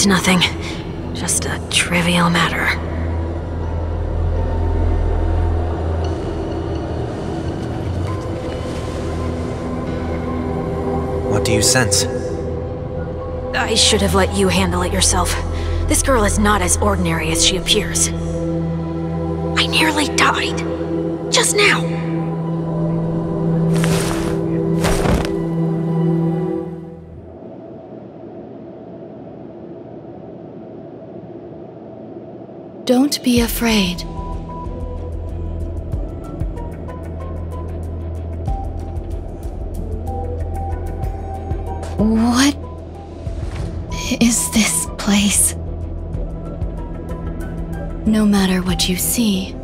It's nothing. Just a trivial matter. What do you sense? I should have let you handle it yourself. This girl is not as ordinary as she appears. I nearly died. Just now. Don't be afraid. What is this place? No matter what you see,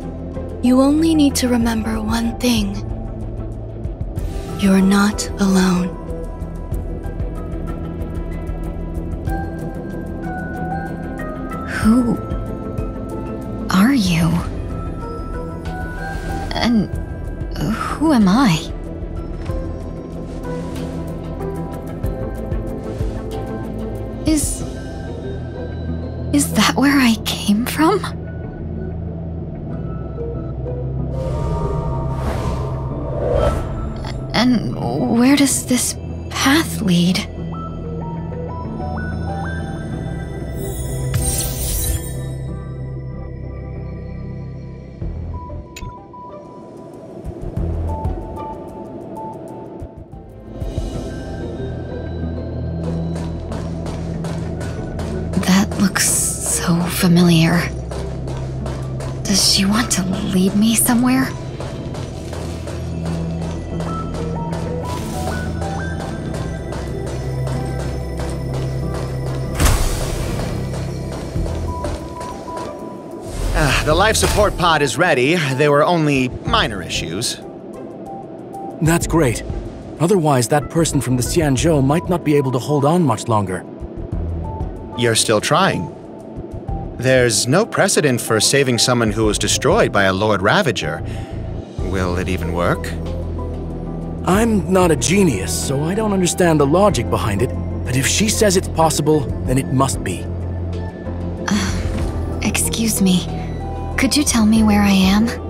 you only need to remember one thing. You're not alone. Who life support pod is ready. There were only minor issues. That's great. Otherwise, that person from the Xianzhou might not be able to hold on much longer. You're still trying. There's no precedent for saving someone who was destroyed by a Lord Ravager. Will it even work? I'm not a genius, so I don't understand the logic behind it, but if she says it's possible, then it must be. Excuse me. Could you tell me where I am?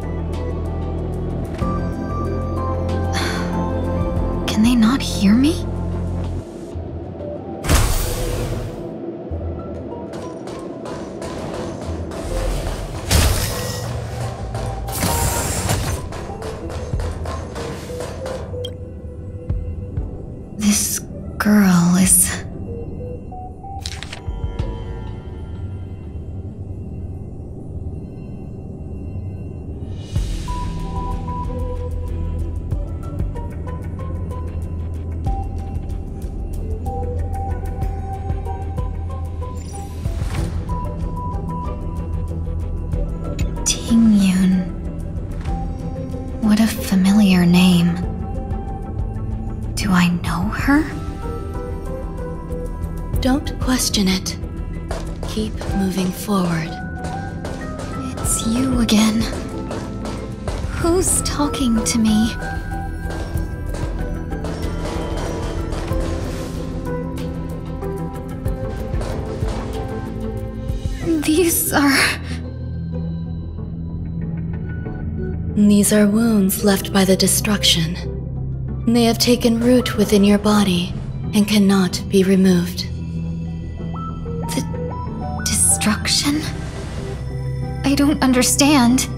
Question it. Keep moving forward. It's you again. Who's talking to me? These are. These are wounds left by the destruction. They have taken root within your body and cannot be removed. Don't understand.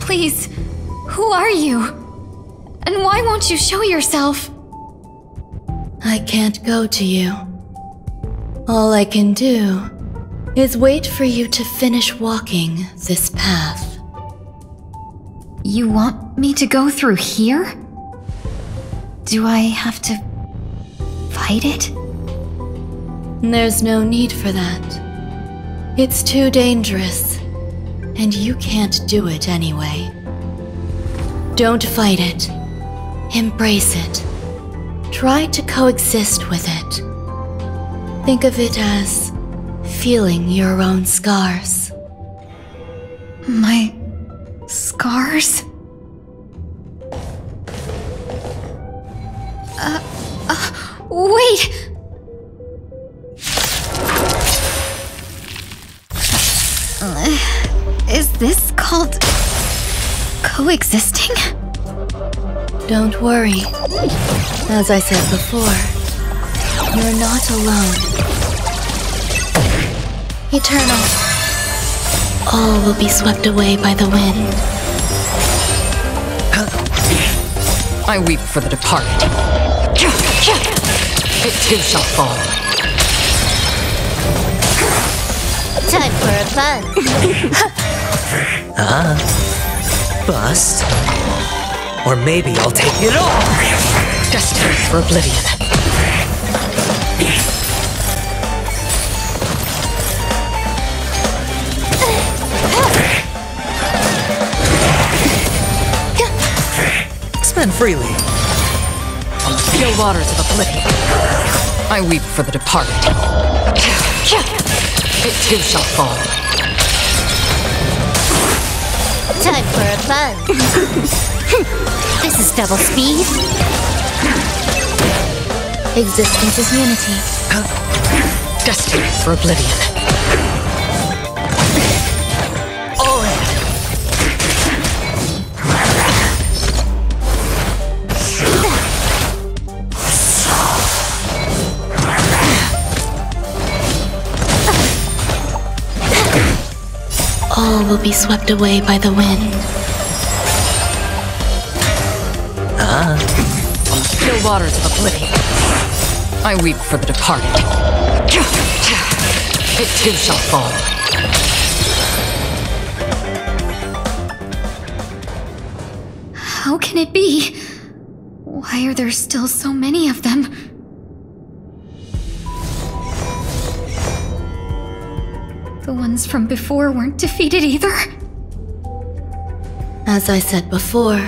Please, who are you? And why won't you show yourself? I can't go to you. All I can do is wait for you to finish walking this path. You want me to go through here? Do I have to fight it? There's no need for that. It's too dangerous, and you can't do it anyway. Don't fight it. Embrace it. Try to coexist with it. Think of it as feeling your own scars. My scars? Uh, uh, wait! Coexisting? Don't worry. As I said before, you're not alone. Eternal. All will be swept away by the wind. I weep for the departed. It too shall fall. Time for a fun. Ah. Bust. Or maybe I'll take it all. Destined for oblivion. Spend freely. On the Still waters of oblivion. I weep for the departed. It too shall fall. Time for a fun. this is double speed. Existence is unity. Destiny for oblivion. Will be swept away by the wind. Ah. Still waters of oblivion. I weep for the departed. It too shall fall. How can it be? Why are there still so many of them? The from before weren't defeated either. As I said before,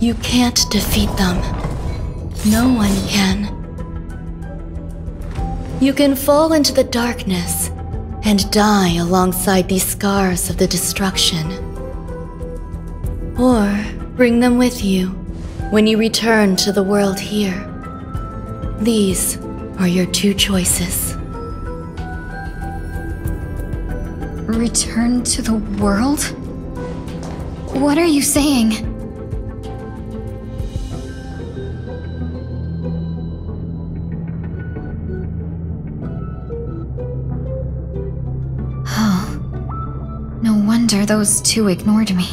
you can't defeat them. No one can. You can fall into the darkness and die alongside these scars of the destruction. Or bring them with you when you return to the world here. These are your two choices. Return to the world? What are you saying? Oh. No wonder those two ignored me.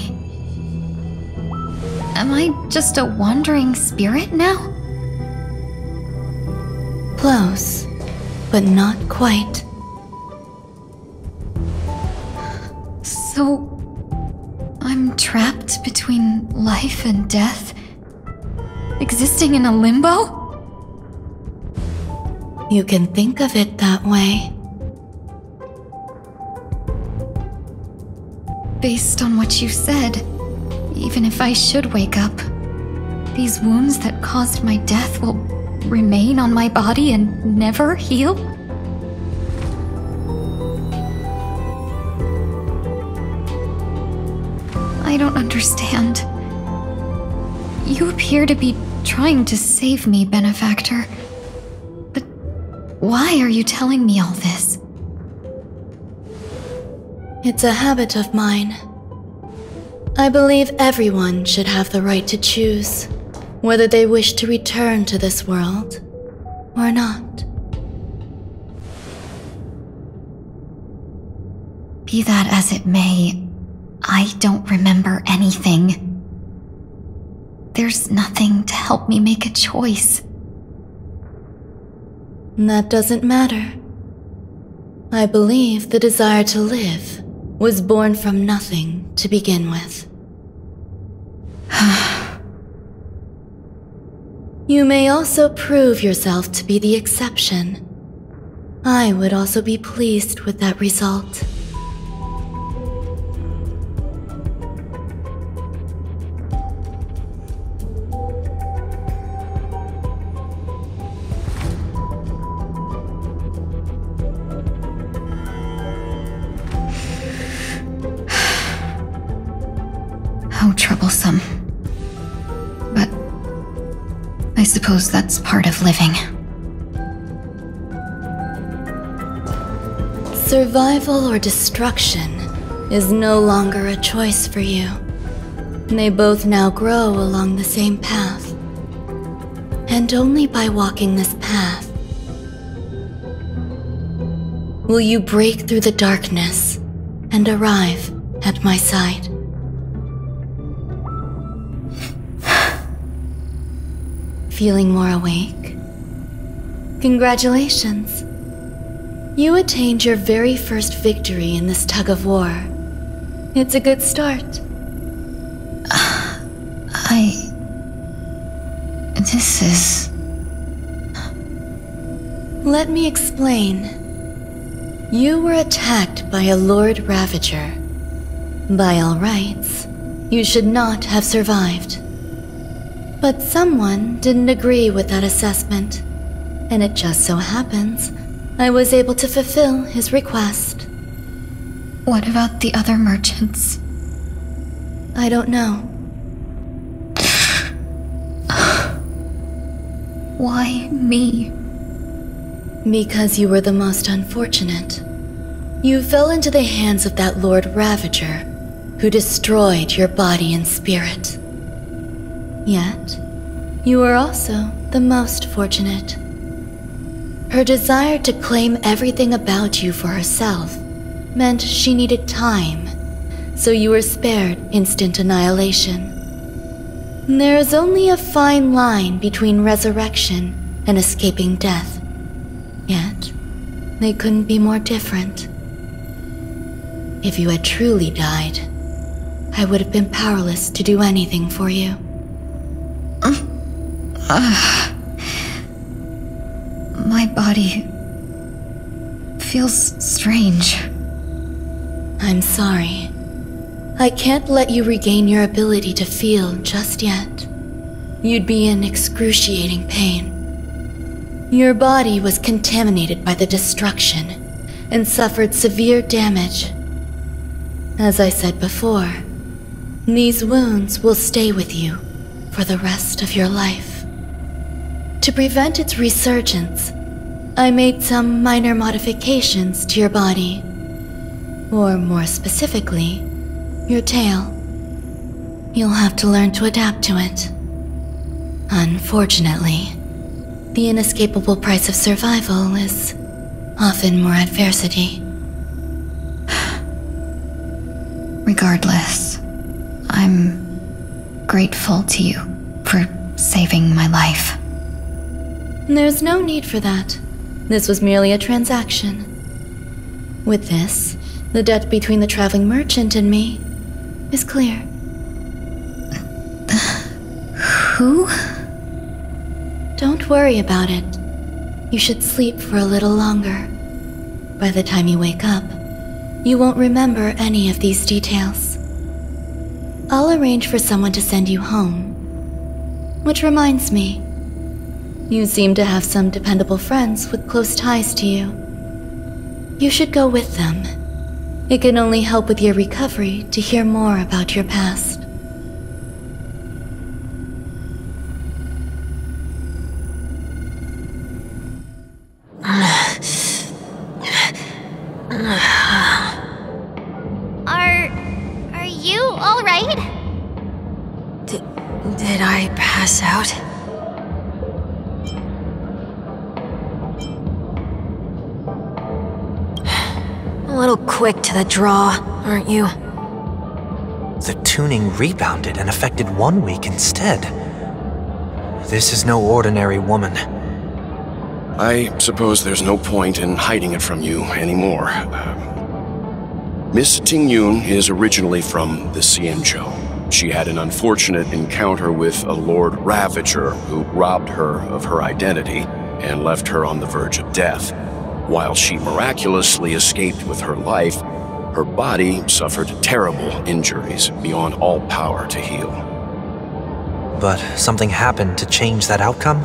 Am I just a wandering spirit now? Close, but not quite. Death? Existing in a limbo? You can think of it that way. Based on what you said, even if I should wake up, these wounds that caused my death will remain on my body and never heal? I don't understand. You appear to be trying to save me, Benefactor. But why are you telling me all this? It's a habit of mine. I believe everyone should have the right to choose whether they wish to return to this world or not. Be that as it may, I don't remember anything. There's nothing to help me make a choice. That doesn't matter. I believe the desire to live was born from nothing to begin with. you may also prove yourself to be the exception. I would also be pleased with that result. Survival or destruction is no longer a choice for you. They both now grow along the same path. And only by walking this path will you break through the darkness and arrive at my side. Feeling more awake? Congratulations. You attained your very first victory in this tug of war. It's a good start. I. This is. Let me explain. You were attacked by a Lord Ravager. By all rights, you should not have survived. But someone didn't agree with that assessment, and it just so happens I was able to fulfill his request. What about the other merchants? I don't know. Why me? Because you were the most unfortunate. You fell into the hands of that Lord Ravager, who destroyed your body and spirit. Yet, you were also the most fortunate. Her desire to claim everything about you for herself meant she needed time, so you were spared instant annihilation. There is only a fine line between resurrection and escaping death. Yet, they couldn't be more different. If you had truly died, I would have been powerless to do anything for you. Ah. My body feels strange. I'm sorry. I can't let you regain your ability to feel just yet. You'd be in excruciating pain. Your body was contaminated by the destruction and suffered severe damage. As I said before, these wounds will stay with you for the rest of your life. To prevent its resurgence, I made some minor modifications to your body. Or more specifically, your tail. You'll have to learn to adapt to it. Unfortunately, the inescapable price of survival is often more adversity. Regardless, I'm grateful to you for saving my life. There's no need for that. This was merely a transaction. With this, the debt between the traveling merchant and me is clear. Who? Don't worry about it. You should sleep for a little longer. By the time you wake up, you won't remember any of these details. I'll arrange for someone to send you home. Which reminds me, you seem to have some dependable friends with close ties to you. You should go with them. It can only help with your recovery to hear more about your past. Are. are you alright? Did, did I pass out? A little quick to the draw, aren't you? The tuning rebounded and affected one week instead. This is no ordinary woman. I suppose there's no point in hiding it from you anymore. Uh, Miss Tingyun is originally from the Xianzhou. She had an unfortunate encounter with a Lord Ravager who robbed her of her identity and left her on the verge of death. While she miraculously escaped with her life, her body suffered terrible injuries beyond all power to heal. But something happened to change that outcome?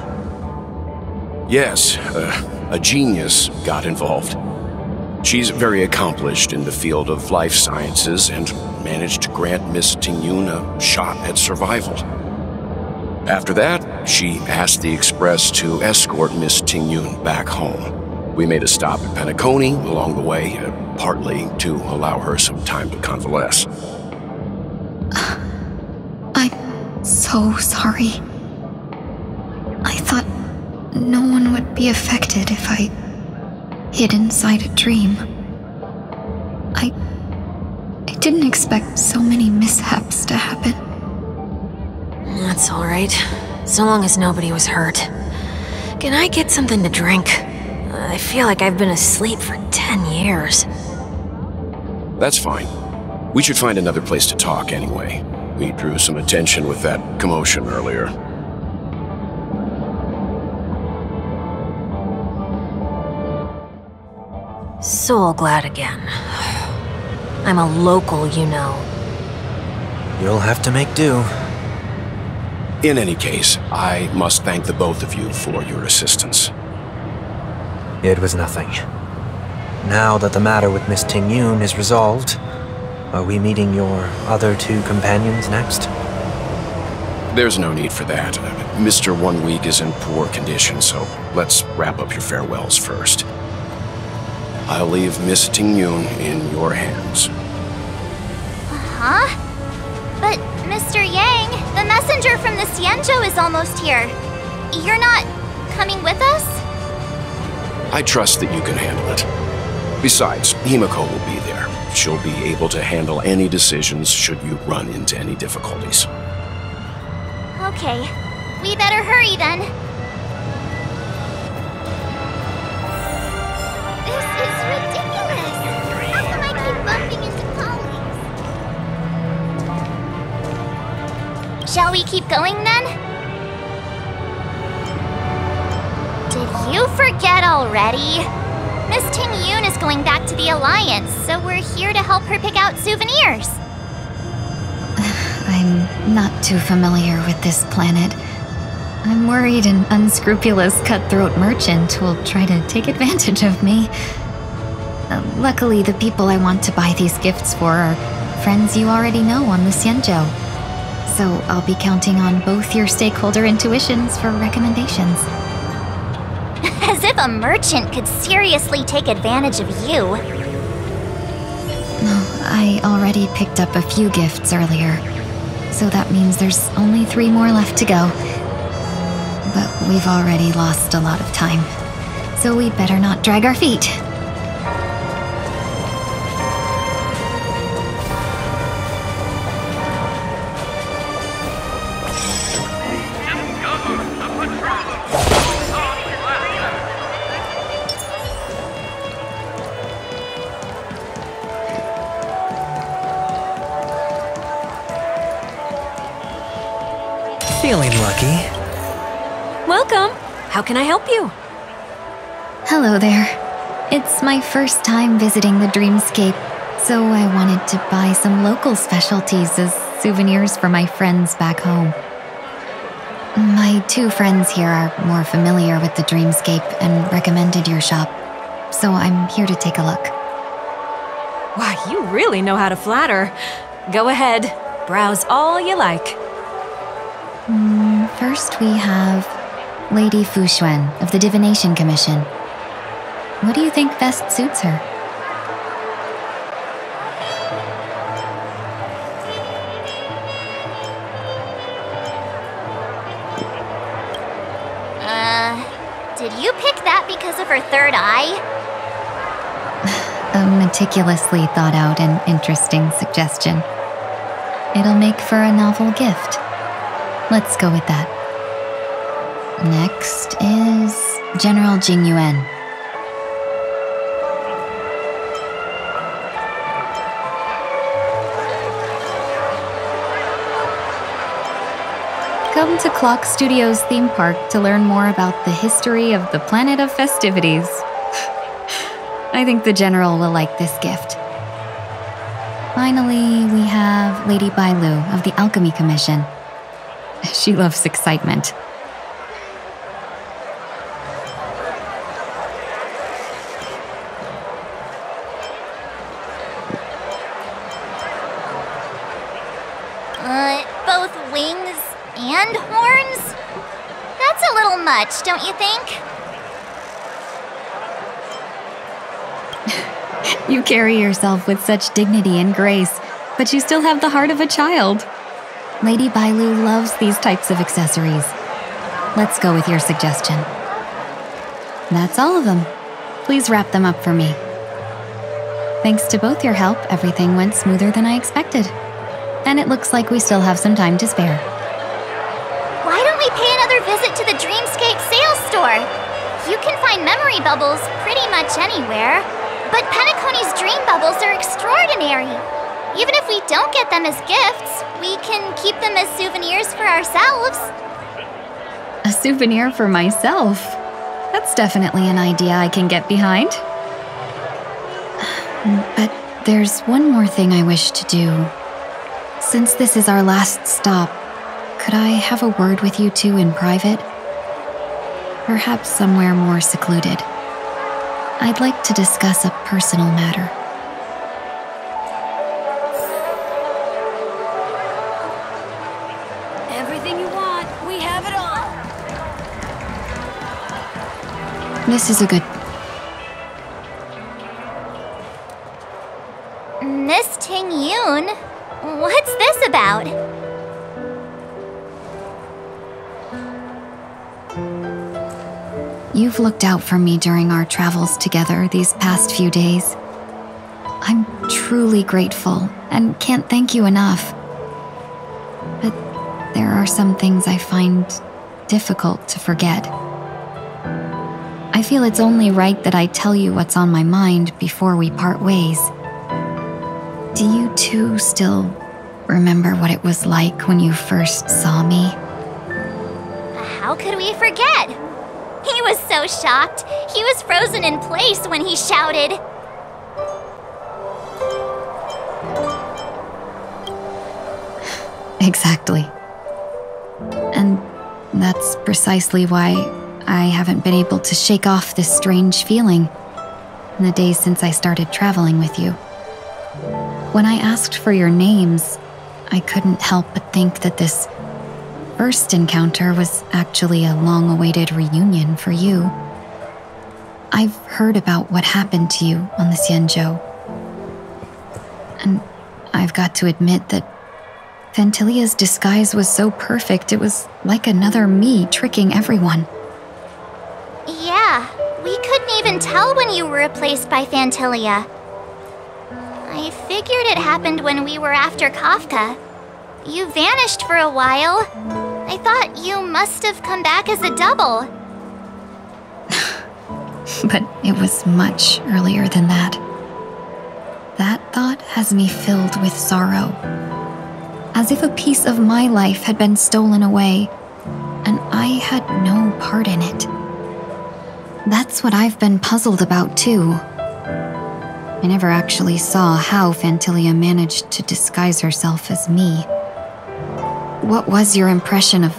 Yes, uh, a genius got involved. She's very accomplished in the field of life sciences and managed to grant Miss Tingyun a shot at survival. After that, she asked the Express to escort Miss Tingyun back home. We made a stop at Penacony along the way, uh, partly to allow her some time to convalesce. I'm so sorry. I thought no one would be affected if I hid inside a dream. I. I didn't expect so many mishaps to happen. That's alright. So long as nobody was hurt. Can I get something to drink? I feel like I've been asleep for 10 years. That's fine. We should find another place to talk anyway. We drew some attention with that commotion earlier. Soulglad again. I'm a local, you know. You'll have to make do. In any case, I must thank the both of you for your assistance. It was nothing. Now that the matter with Miss Tingyun is resolved, are we meeting your other two companions next? There's no need for that. Uh, Mr. One Week is in poor condition, so let's wrap up your farewells first. I'll leave Miss Tingyun in your hands. Huh? But, Mr. Yang, the messenger from the Xianzhou is almost here. You're not coming with us? I trust that you can handle it. Besides, Himeko will be there. She'll be able to handle any decisions should you run into any difficulties. Okay. We better hurry then. This is ridiculous! How come I keep bumping into colleagues? Shall we keep going then? You forget already? Miss Ting Yun is going back to the Alliance, so we're here to help her pick out souvenirs. I'm not too familiar with this planet. I'm worried an unscrupulous cutthroat merchant will try to take advantage of me. Uh, luckily, the people I want to buy these gifts for are friends you already know on the Xianzhou. So I'll be counting on both your stakeholder intuitions for recommendations. A merchant could seriously take advantage of you. No, I already picked up a few gifts earlier. So that means there's only three more left to go. But we've already lost a lot of time. So we better not drag our feet. Help you? Hello there. It's my first time visiting the Dreamscape, so I wanted to buy some local specialties as souvenirs for my friends back home. My two friends here are more familiar with the Dreamscape and recommended your shop, so I'm here to take a look. Wow, you really know how to flatter. Go ahead, browse all you like. Mm, first, we have Lady Fu Xuan of the Divination Commission. What do you think best suits her? Uh, did you pick that because of her third eye? A meticulously thought out and interesting suggestion. It'll make for a novel gift. Let's go with that. Next is General Jing Yuan. Come to Clock Studios theme park to learn more about the history of the planet of festivities. I think the General will like this gift. Finally, we have Lady Bailu of the Alchemy Commission. She loves excitement. Uh, both wings and horns? That's a little much, don't you think? You carry yourself with such dignity and grace, but you still have the heart of a child. Lady Bailu loves these types of accessories. Let's go with your suggestion. That's all of them. Please wrap them up for me. Thanks to both your help, everything went smoother than I expected. And it looks like we still have some time to spare. Why don't we pay another visit to the Dreamscape sales store? You can find memory bubbles pretty much anywhere, but Penacony's dream bubbles are extraordinary. Even if we don't get them as gifts, we can keep them as souvenirs for ourselves. A souvenir for myself. That's definitely an idea I can get behind. But there's one more thing I wish to do. Since this is our last stop, could I have a word with you two in private? Perhaps somewhere more secluded. I'd like to discuss a personal matter. Everything you want, we have it all. This is a good. Miss Ting Yun, what's this about? You've looked out for me during our travels together these past few days. I'm truly grateful and can't thank you enough. But there are some things I find difficult to forget. I feel it's only right that I tell you what's on my mind before we part ways. Do you too still remember what it was like when you first saw me? How could we forget? He was so shocked. He was frozen in place when he shouted. Exactly. And that's precisely why I haven't been able to shake off this strange feeling in the days since I started traveling with you. When I asked for your names, I couldn't help but think that this first encounter was actually a long awaited reunion for you. I've heard about what happened to you on the Xianzhou. And I've got to admit that Phantylia's disguise was so perfect, it was like another me tricking everyone. Yeah, we couldn't even tell when you were replaced by Phantylia. I figured it happened when we were after Kafka. You vanished for a while. I thought you must have come back as a double. But it was much earlier than that. That thought has me filled with sorrow. As if a piece of my life had been stolen away, and I had no part in it. That's what I've been puzzled about, too. I never actually saw how Phantylia managed to disguise herself as me. What was your impression of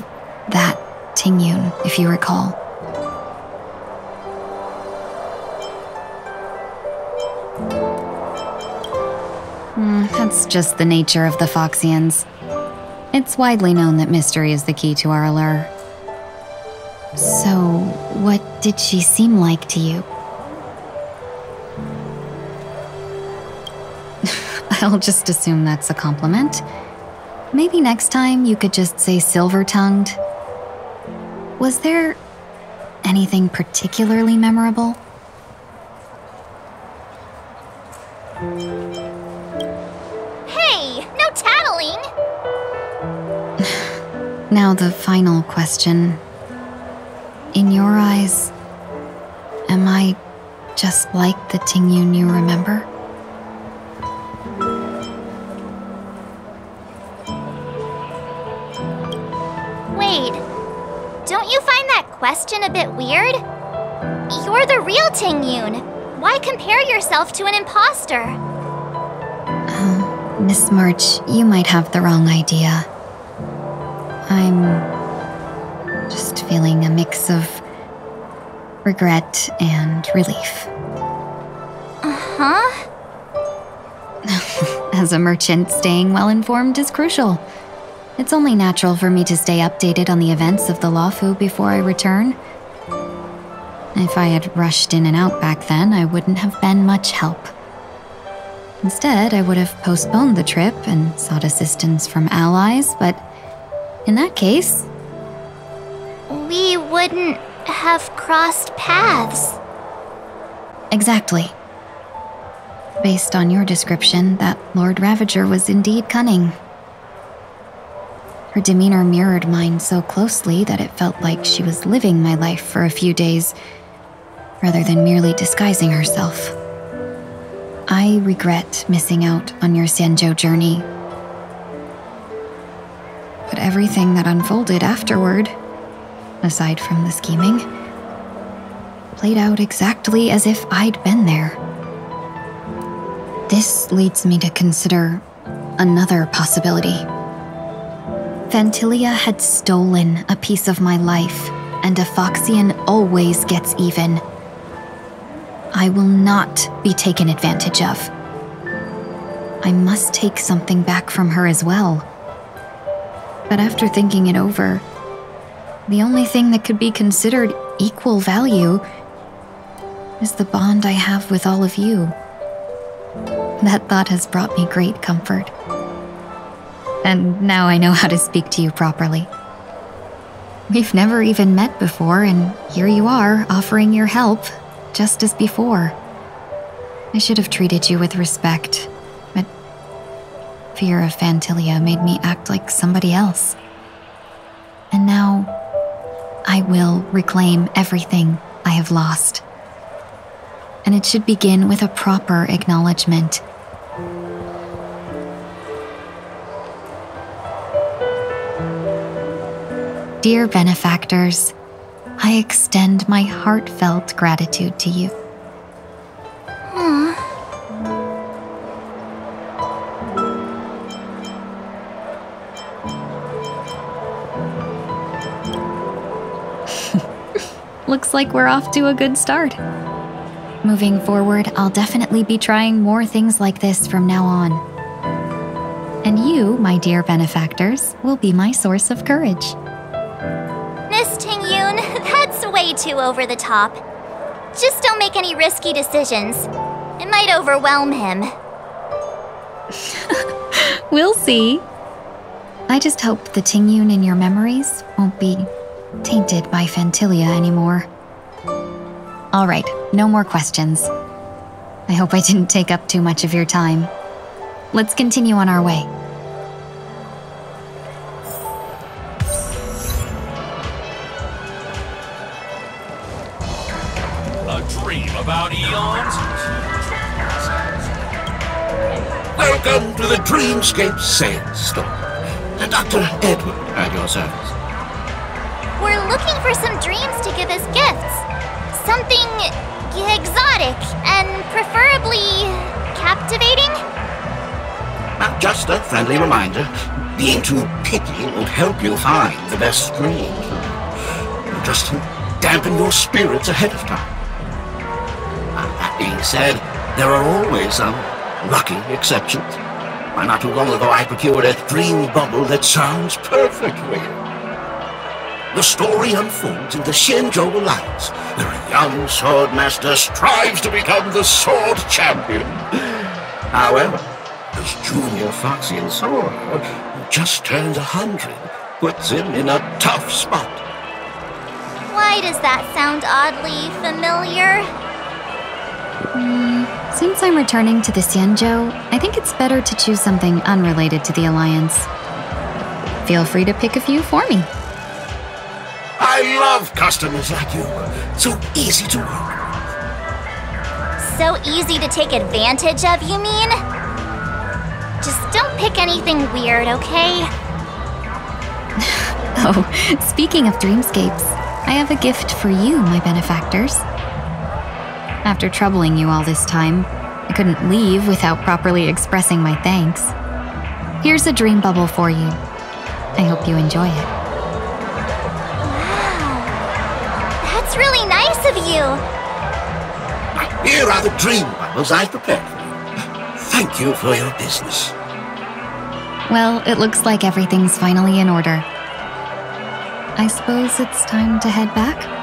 that Tingyun, if you recall? Hmm, that's just the nature of the Foxians. It's widely known that mystery is the key to our allure. So, what did she seem like to you? I'll just assume that's a compliment. Maybe next time you could just say silver tongued. Was there anything particularly memorable? Hey, no tattling! Now, the final question. In your eyes, am I just like the Tingyun you remember? Bit weird? You're the real Tingyun. Why compare yourself to an imposter? Oh, Miss March, you might have the wrong idea. I'm just feeling a mix of regret and relief. Uh huh. As a merchant, staying well informed is crucial. It's only natural for me to stay updated on the events of the Luofu before I return. If I had rushed in and out back then, I wouldn't have been much help. Instead, I would have postponed the trip and sought assistance from allies, but in that case, We wouldn't have crossed paths. exactly. Based on your description, that Lord Ravager was indeed cunning. Her demeanor mirrored mine so closely that it felt like she was living my life for a few days, rather than merely disguising herself. I regret missing out on your Xianzhou journey. But everything that unfolded afterward, aside from the scheming, played out exactly as if I'd been there. This leads me to consider another possibility. Phantylia had stolen a piece of my life, and a Foxian always gets even. I will not be taken advantage of. I must take something back from her as well. But after thinking it over, the only thing that could be considered equal value is the bond I have with all of you. That thought has brought me great comfort. And now I know how to speak to you properly. We've never even met before, and here you are offering your help, just as before. I should have treated you with respect, but fear of Phantylia made me act like somebody else. And now, I will reclaim everything I have lost. And it should begin with a proper acknowledgement. Dear benefactors, I extend my heartfelt gratitude to you. Looks like we're off to a good start. Moving forward, I'll definitely be trying more things like this from now on. And you, my dear benefactors, will be my source of courage. Too over the top. Just don't make any risky decisions. It might overwhelm him. we'll see. I just hope the Tingyun in your memories won't be tainted by Phantylia anymore. All right, no more questions. I hope I didn't take up too much of your time. Let's continue on our way. About eons? Welcome to the Dreamscape Sandstorm. Dr. Edward at your service. We're looking for some dreams to give as gifts. Something exotic and preferably captivating. Now, just a friendly reminder being too picky won't help you find the best dream. Just dampen your spirits ahead of time. Said, there are always some lucky exceptions. Why, not too long ago I procured a dream bubble that sounds perfectly. The story unfolds in the Xianzhou Alliance, where a young swordmaster strives to become the sword champion. However, his junior Foxian sword, who just turned a hundred, puts him in a tough spot. Why does that sound oddly familiar? Since I'm returning to the Xianzhou, I think it's better to choose something unrelated to the Alliance. Feel free to pick a few for me. I love customers like you. So easy to work. So easy to take advantage of, you mean? Just don't pick anything weird, okay? Oh, speaking of dreamscapes, I have a gift for you, my benefactors. After troubling you all this time, I couldn't leave without properly expressing my thanks. Here's a dream bubble for you. I hope you enjoy it. Wow. That's really nice of you. Here are the dream bubbles I've prepared for you. Thank you for your business. Well, it looks like everything's finally in order. I suppose it's time to head back?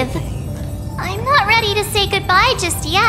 I'm not ready to say goodbye just yet.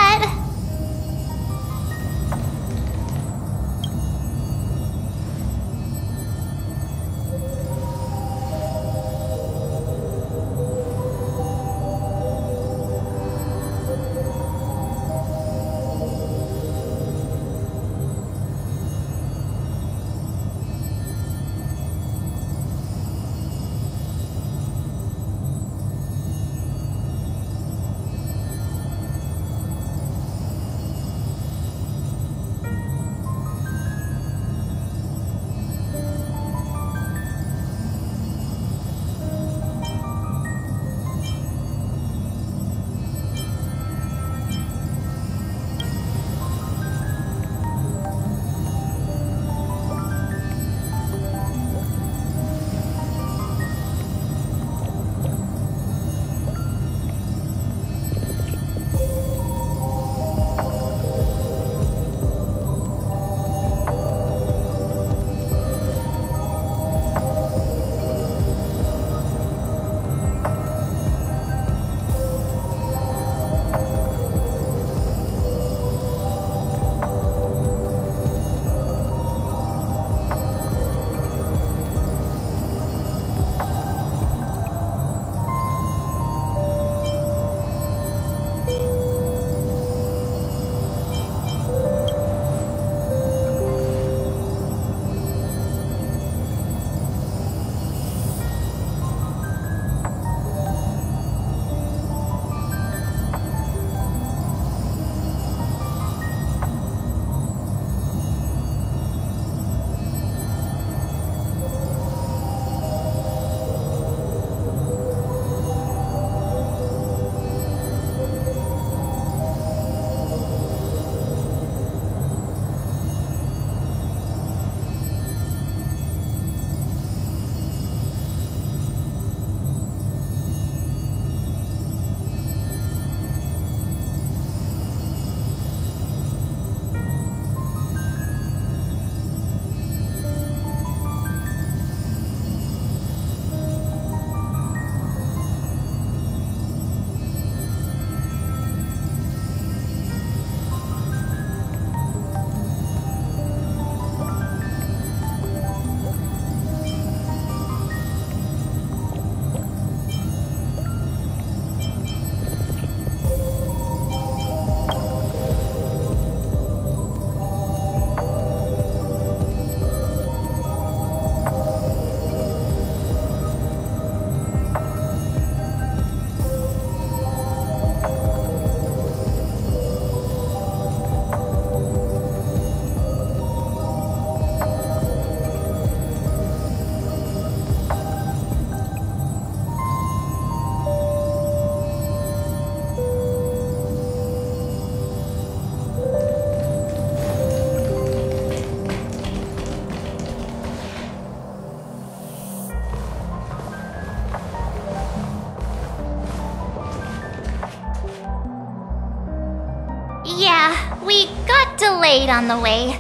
On the way.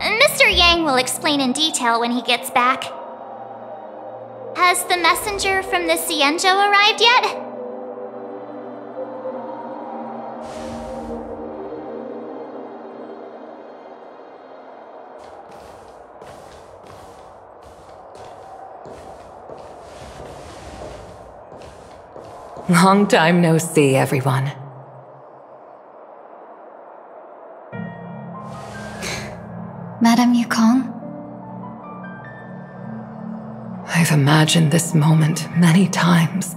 Mr. Yang will explain in detail when he gets back. Has the messenger from the Xianzhou arrived yet? Long time no see, everyone. Madame Yukong? I've imagined this moment many times.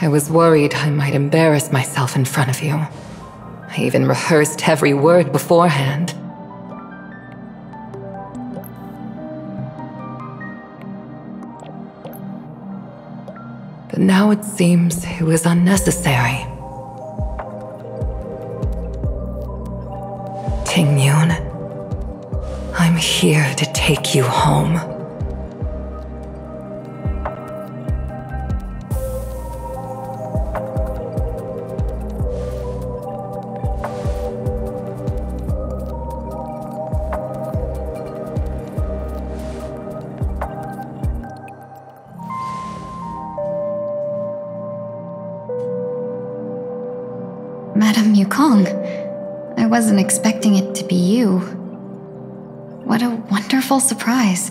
I was worried I might embarrass myself in front of you. I even rehearsed every word beforehand. But now it seems it was unnecessary. Here to take you home. Madame Yukong, I wasn't expecting wonderful surprise.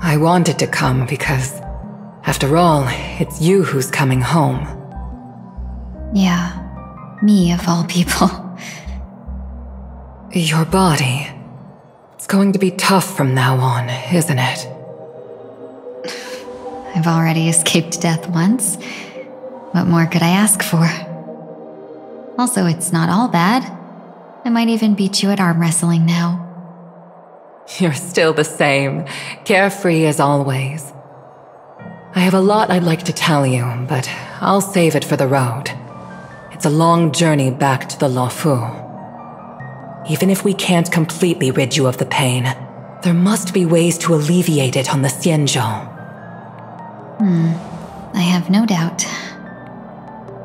I wanted to come because, after all, it's you who's coming home. Yeah, me of all people. Your body. It's going to be tough from now on, isn't it? I've already escaped death once. What more could I ask for? Also, it's not all bad. I might even beat you at arm wrestling now. You're still the same, carefree as always. I have a lot I'd like to tell you, but I'll save it for the road. It's a long journey back to the Luofu. Even if we can't completely rid you of the pain, there must be ways to alleviate it on the Xianzhou. Hmm, I have no doubt.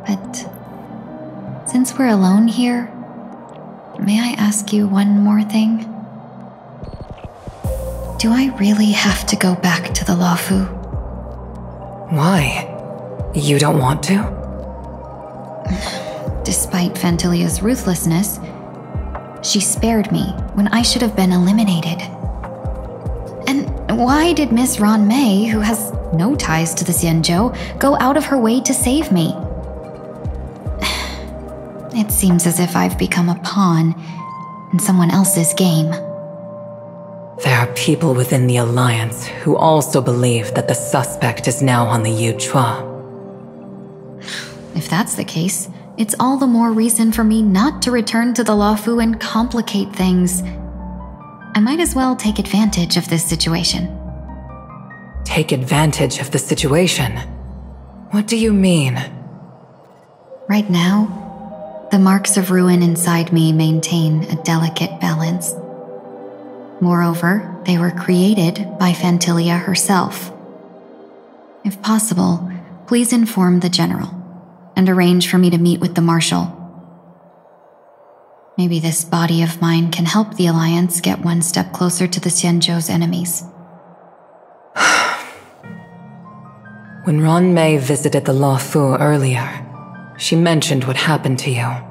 But since we're alone here, may I ask you one more thing? Do I really have to go back to the Luofu? Why? You don't want to? Despite Phantylia's ruthlessness, she spared me when I should have been eliminated. And why did Miss Ruan Mei, who has no ties to the Xianzhou, go out of her way to save me? It seems as if I've become a pawn in someone else's game. There are people within the Alliance who also believe that the suspect is now on the Yuque. If that's the case, it's all the more reason for me not to return to the Luofu and complicate things. I might as well take advantage of this situation. Take advantage of the situation? What do you mean? Right now, the marks of ruin inside me maintain a delicate balance. Moreover, they were created by Phantylia herself. If possible, please inform the General and arrange for me to meet with the Marshal. Maybe this body of mine can help the Alliance get one step closer to the Xianzhou's enemies. When Ruan Mei visited the Luofu earlier, she mentioned what happened to you.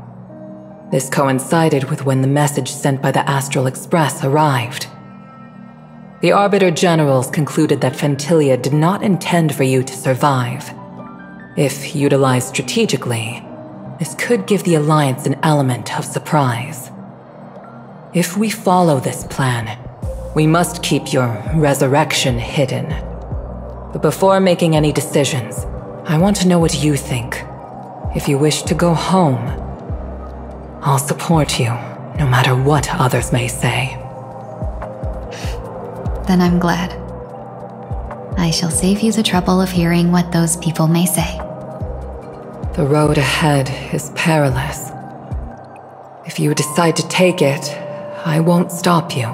This coincided with when the message sent by the Astral Express arrived. The Arbiter Generals concluded that Phantylia did not intend for you to survive. If utilized strategically, this could give the Alliance an element of surprise. If we follow this plan, we must keep your resurrection hidden. But before making any decisions, I want to know what you think. If you wish to go home, I'll support you, no matter what others may say. Then I'm glad. I shall save you the trouble of hearing what those people may say. The road ahead is perilous. If you decide to take it, I won't stop you.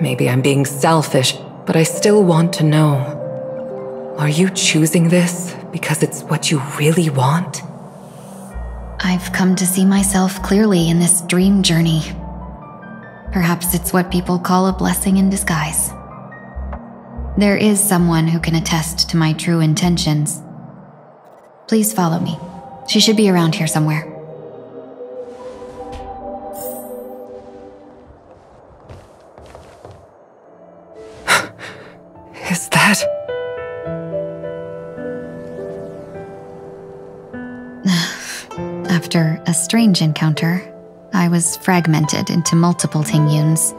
Maybe I'm being selfish, but I still want to know. Are you choosing this because it's what you really want? I've come to see myself clearly in this dream journey. Perhaps it's what people call a blessing in disguise. There is someone who can attest to my true intentions. Please follow me. She should be around here somewhere. After a strange encounter, I was fragmented into multiple Tingyuns,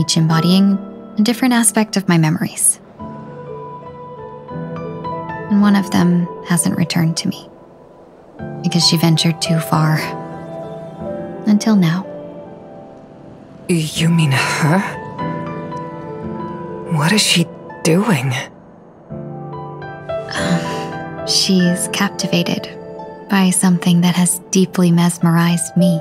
each embodying a different aspect of my memories. And one of them hasn't returned to me because she ventured too far. Until now. You mean her? What is she doing? She's captivated by something that has deeply mesmerized me.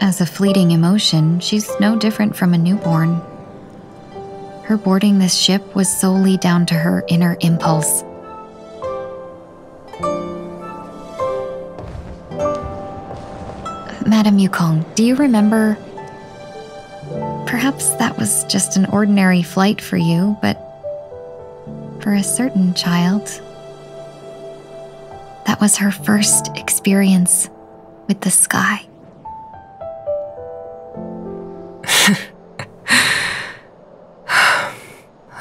As a fleeting emotion, she's no different from a newborn. Her boarding this ship was solely down to her inner impulse. Madam Yukong, do you remember? Perhaps that was just an ordinary flight for you, but for a certain child, that was her first experience with the sky.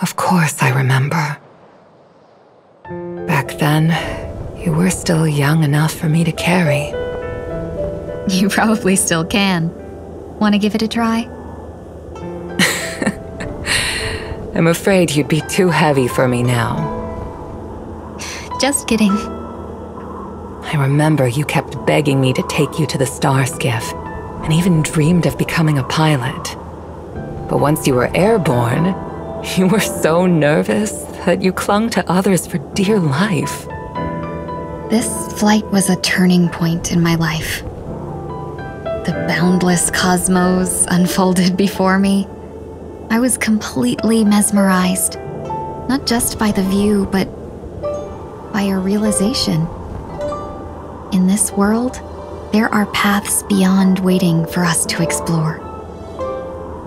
Of course, I remember. Back then, you were still young enough for me to carry. You probably still can. Want to give it a try? I'm afraid you'd be too heavy for me now. Just kidding. I remember you kept begging me to take you to the star skiff, and even dreamed of becoming a pilot. But once you were airborne, you were so nervous that you clung to others for dear life. This flight was a turning point in my life. The boundless cosmos unfolded before me. I was completely mesmerized, not just by the view, but by a realization. In this world, there are paths beyond waiting for us to explore.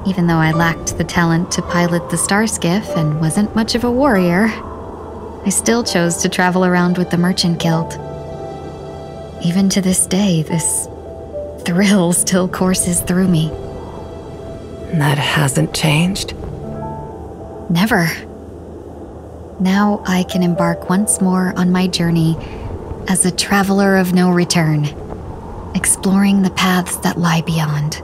Even though I lacked the talent to pilot the star skiff and wasn't much of a warrior, I still chose to travel around with the Merchant Guild. Even to this day, this thrill still courses through me. That hasn't changed? Never. Now I can embark once more on my journey as a traveler of no return, exploring the paths that lie beyond.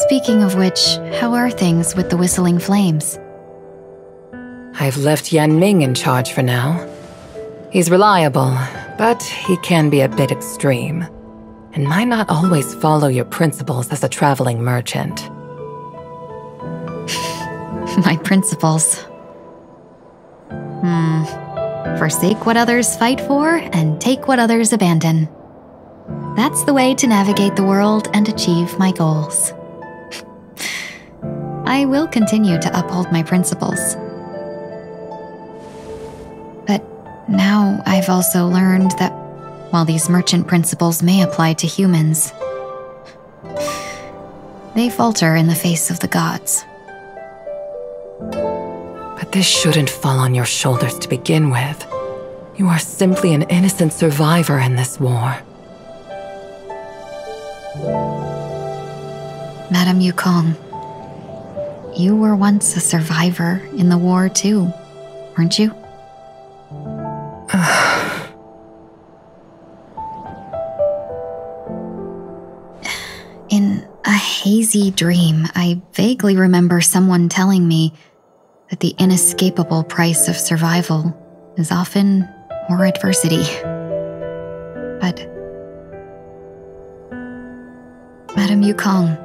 Speaking of which, how are things with the Whistling Flames? I've left Yan Ming in charge for now. He's reliable, but he can be a bit extreme, and might not always follow your principles as a traveling merchant. my principles. Hmm. Forsake what others fight for and take what others abandon. That's the way to navigate the world and achieve my goals. I will continue to uphold my principles. But now I've also learned that while these merchant principles may apply to humans, they falter in the face of the gods. But this shouldn't fall on your shoulders to begin with. You are simply an innocent survivor in this war. Madam Yukong, you were once a survivor in the war too, weren't you? In a hazy dream, I vaguely remember someone telling me that the inescapable price of survival is often more adversity. But, Madam Yukong,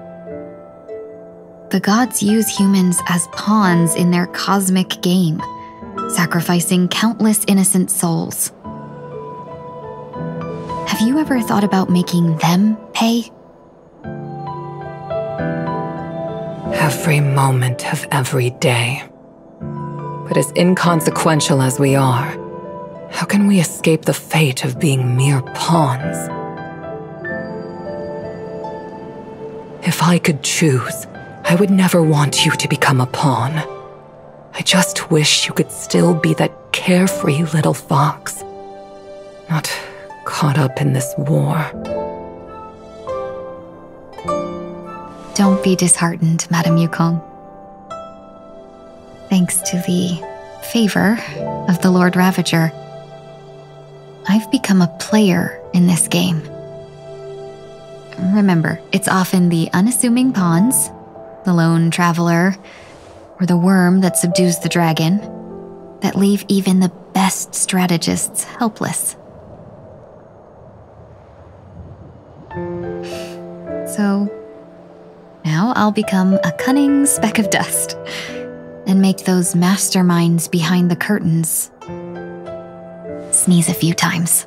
the gods use humans as pawns in their cosmic game, sacrificing countless innocent souls. Have you ever thought about making them pay? Every moment of every day. But as inconsequential as we are, how can we escape the fate of being mere pawns? If I could choose, I would never want you to become a pawn. I just wish you could still be that carefree little fox, not caught up in this war. Don't be disheartened, Madame Yukong. Thanks to the favor of the Lord Ravager, I've become a player in this game. Remember, it's often the unassuming pawns, the lone traveler, or the worm that subdues the dragon that leave even the best strategists helpless. So, now I'll become a cunning speck of dust and make those masterminds behind the curtains sneeze a few times.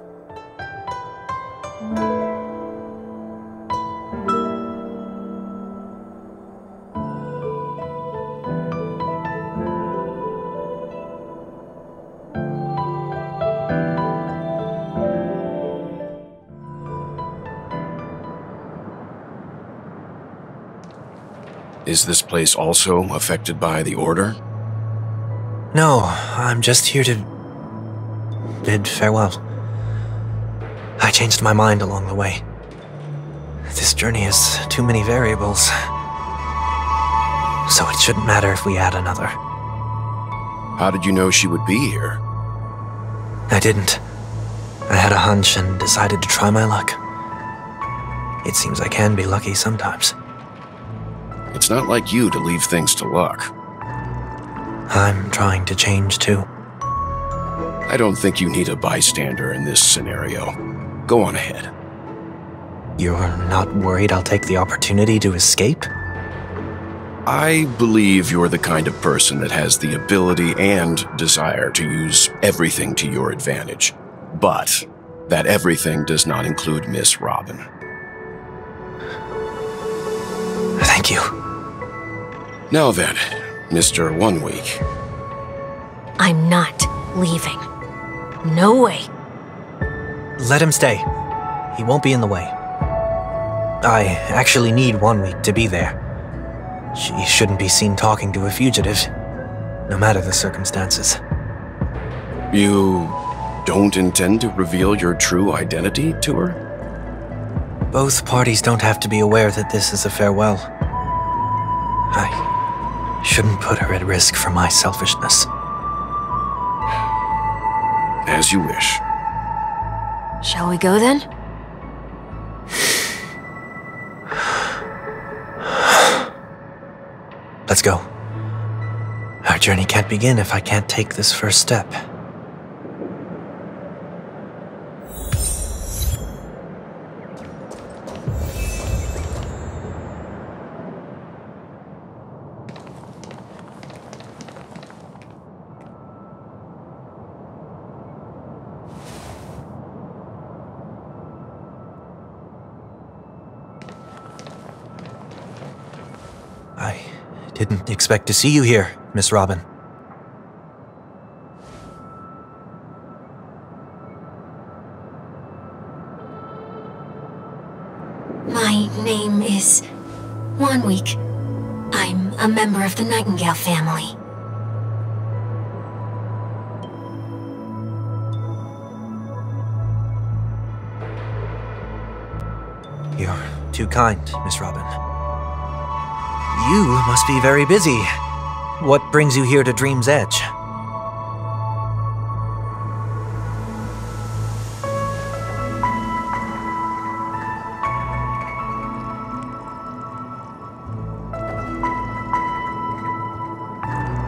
Is this place also affected by the Order? No, I'm just here to bid farewell. I changed my mind along the way. This journey has too many variables. So it shouldn't matter if we add another. How did you know she would be here? I didn't. I had a hunch and decided to try my luck. It seems I can be lucky sometimes. It's not like you to leave things to luck. I'm trying to change too. I don't think you need a bystander in this scenario. Go on ahead. You're not worried I'll take the opportunity to escape? I believe you're the kind of person that has the ability and desire to use everything to your advantage. But that everything does not include Miss Robin. Thank you. Now then, Mr. One Week. I'm not leaving. No way. Let him stay. He won't be in the way. I actually need one week to be there. She shouldn't be seen talking to a fugitive, no matter the circumstances. You don't intend to reveal your true identity to her? Both parties don't have to be aware that this is a farewell. I shouldn't put her at risk for my selfishness. As you wish. Shall we go then? Let's go. Our journey can't begin if I can't take this first step. Didn't expect to see you here, Miss Robin. My name is Wanweek. I'm a member of the Nightingale family. You're too kind, Miss Robin. You must be very busy. What brings you here to Dream's Edge?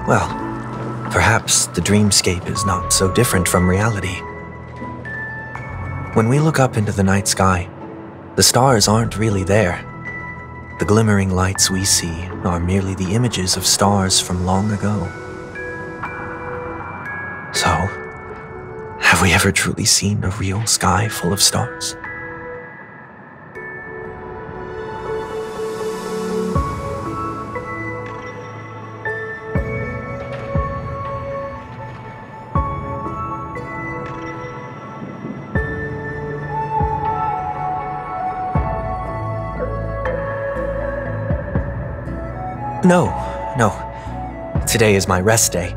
Well, perhaps the dreamscape is not so different from reality. When we look up into the night sky, the stars aren't really there. The glimmering lights we see are merely the images of stars from long ago. So, have we ever truly seen a real sky full of stars? No, no. Today is my rest day.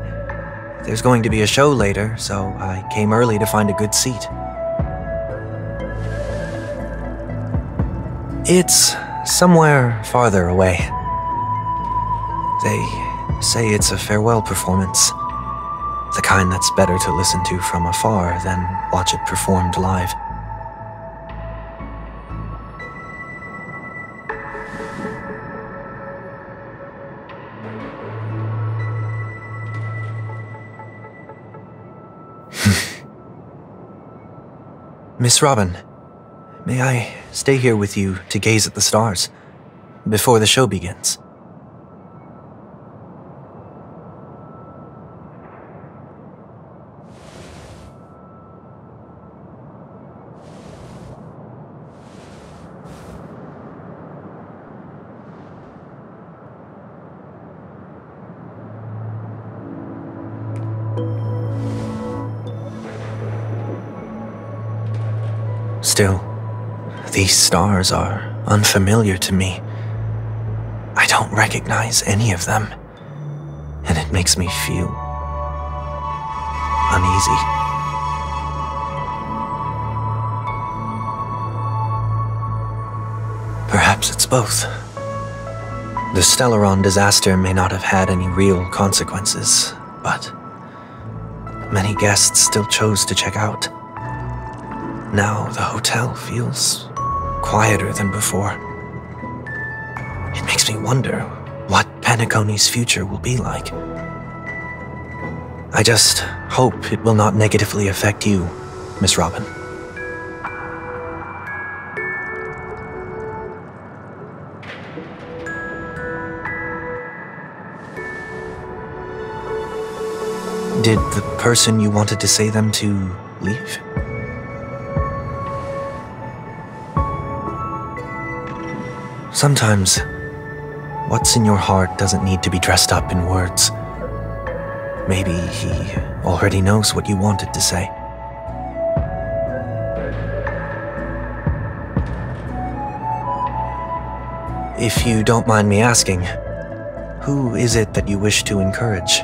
There's going to be a show later, so I came early to find a good seat. It's somewhere farther away. They say it's a farewell performance. The kind that's better to listen to from afar than watch it performed live. Robin, may I stay here with you to gaze at the stars before the show begins? These stars are unfamiliar to me. I don't recognize any of them, and it makes me feel uneasy. Perhaps it's both. The Stellaron disaster may not have had any real consequences, but many guests still chose to check out. Now the hotel feels quieter than before. It makes me wonder what Penacony's future will be like. I just hope it will not negatively affect you, Miss Robin. Did the person you wanted to say them to leave? Sometimes, what's in your heart doesn't need to be dressed up in words. Maybe he already knows what you wanted to say. If you don't mind me asking, who is it that you wish to encourage?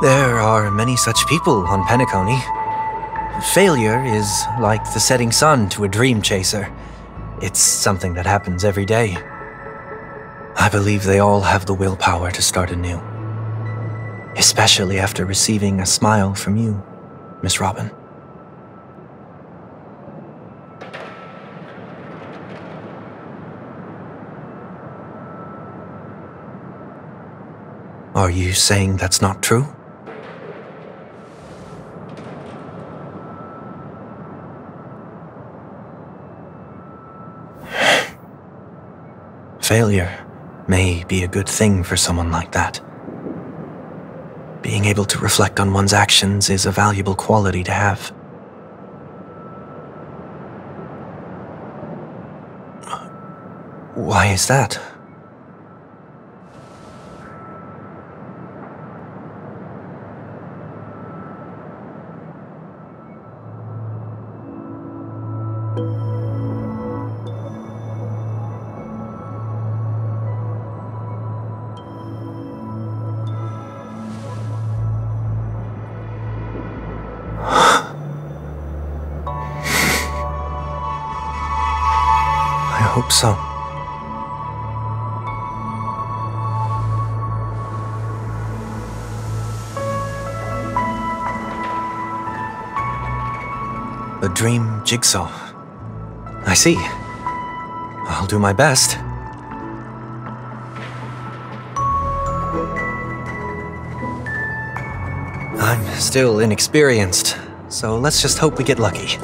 There are many such people on Penacony. Failure is like the setting sun to a dream chaser. It's something that happens every day. I believe they all have the willpower to start anew. Especially after receiving a smile from you, Miss Robin. Are you saying that's not true? Failure may be a good thing for someone like that. Being able to reflect on one's actions is a valuable quality to have. Why is that? A dream jigsaw. I see. I'll do my best. I'm still inexperienced, so let's just hope we get lucky.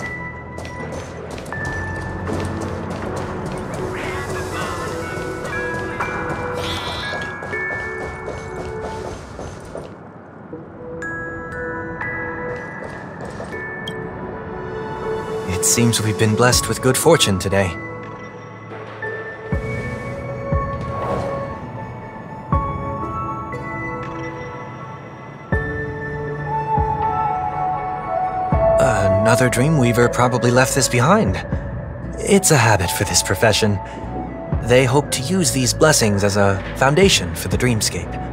Seems we've been blessed with good fortune today. Another Dreamweaver probably left this behind. It's a habit for this profession. They hope to use these blessings as a foundation for the dreamscape.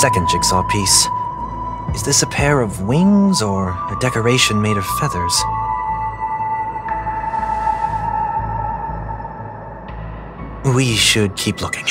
Second jigsaw piece. Is this a pair of wings or a decoration made of feathers? We should keep looking.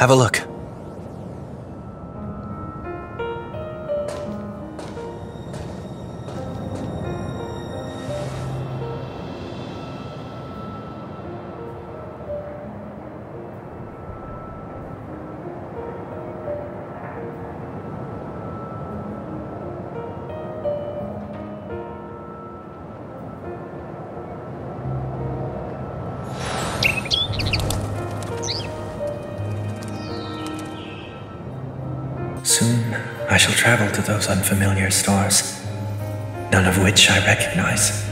Have a look. To those unfamiliar stars, none of which I recognize.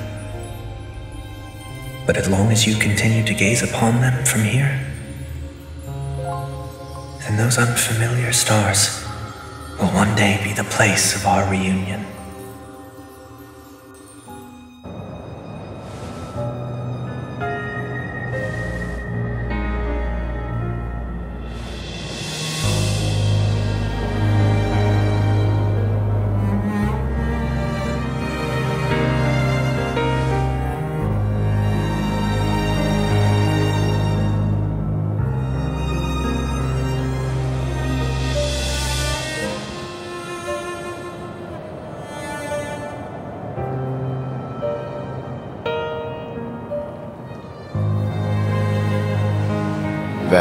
But as long as you continue to gaze upon them from here, then those unfamiliar stars will one day be the place of our reunion.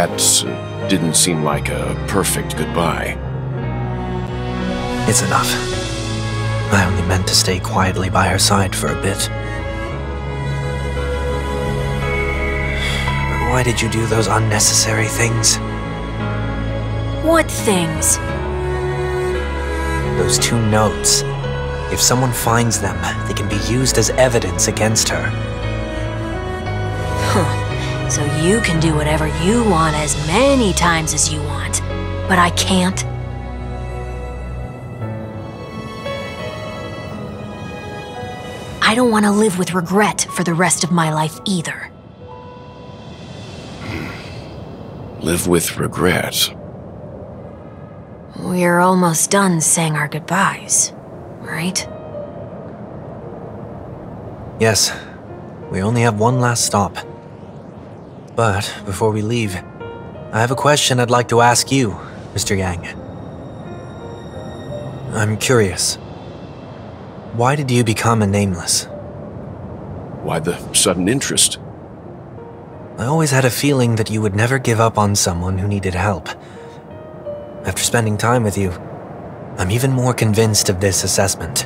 That didn't seem like a perfect goodbye. It's enough. I only meant to stay quietly by her side for a bit. But why did you do those unnecessary things? What things? Those two notes. If someone finds them, they can be used as evidence against her. Huh. So you can do whatever you want as many times as you want. But I can't. I don't want to live with regret for the rest of my life either. Hmm. Live with regret. We're almost done saying our goodbyes, right? Yes, we only have one last stop. But before we leave, I have a question I'd like to ask you, Mr. Yang. I'm curious. Why did you become a nameless? Why the sudden interest? I always had a feeling that you would never give up on someone who needed help. After spending time with you, I'm even more convinced of this assessment.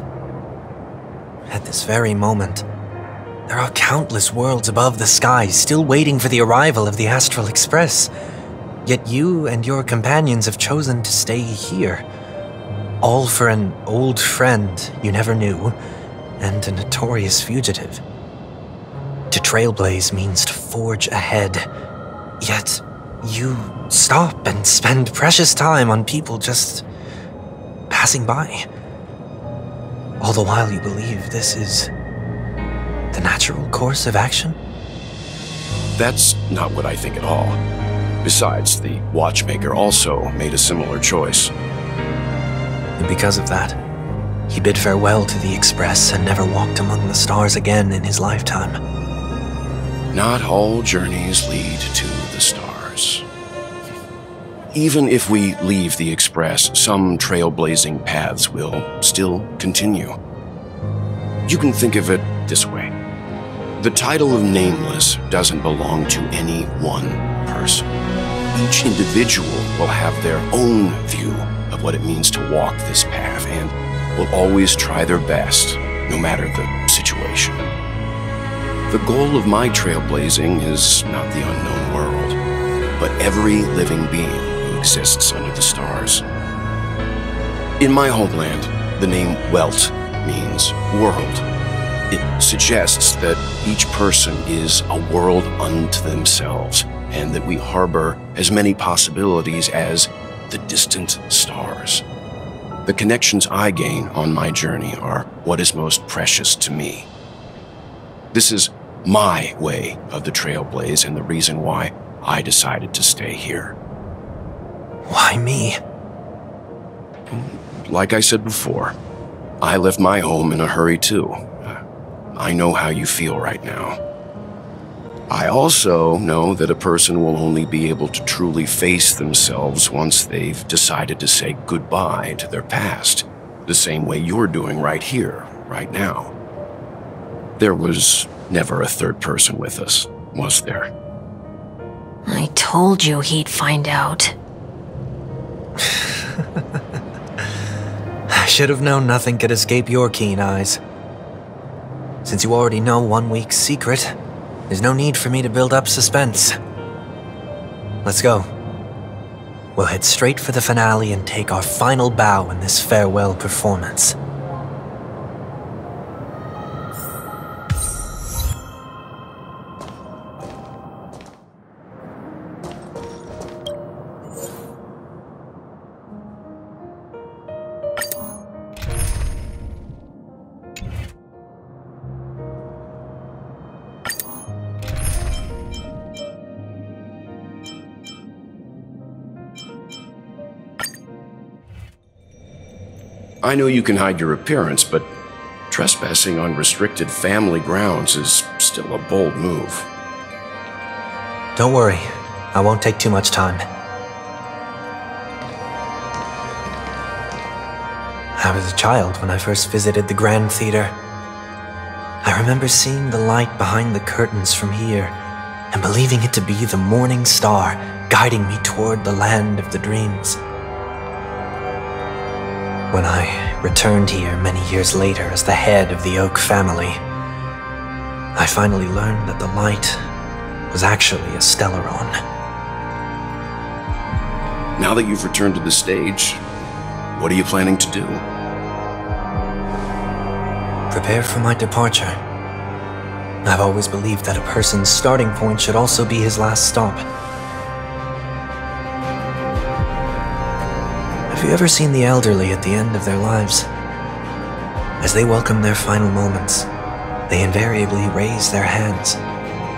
At this very moment, There are countless worlds above the skies still waiting for the arrival of the Astral Express. Yet you and your companions have chosen to stay here. All for an old friend you never knew and a notorious fugitive. To trailblaze means to forge ahead. Yet, you stop and spend precious time on people just passing by. All the while you believe this is the natural course of action? That's not what I think at all. Besides, the watchmaker also made a similar choice. And because of that, he bid farewell to the Express and never walked among the stars again in his lifetime. Not all journeys lead to the stars. Even if we leave the Express, some trailblazing paths will still continue. You can think of it this way the title of Nameless doesn't belong to any one person. Each individual will have their own view of what it means to walk this path and will always try their best, no matter the situation. The goal of my trailblazing is not the unknown world, but every living being who exists under the stars. In my homeland, the name Welt means world. It suggests that each person is a world unto themselves, and that we harbor as many possibilities as the distant stars. The connections I gain on my journey are what is most precious to me. This is my way of the trailblaze and the reason why I decided to stay here. Why me? Like I said before, I left my home in a hurry too. I know how you feel right now. I also know that a person will only be able to truly face themselves once they've decided to say goodbye to their past, the same way you're doing right here, right now. There was never a third person with us, was there? I told you he'd find out. I should have known nothing could escape your keen eyes. Since you already know one week's secret, there's no need for me to build up suspense. Let's go. We'll head straight for the finale and take our final bow in this farewell performance. I know you can hide your appearance, but trespassing on restricted family grounds is still a bold move. Don't worry, I won't take too much time. I was a child when I first visited the Grand Theater. I remember seeing the light behind the curtains from here and believing it to be the morning star guiding me toward the land of the dreams. When I returned here many years later as the head of the Oak family, I finally learned that the light was actually a Stellaron. Now that you've returned to the stage, what are you planning to do? Prepare for my departure. I've always believed that a person's starting point should also be his last stop. Have you ever seen the elderly at the end of their lives? As they welcome their final moments, they invariably raise their hands,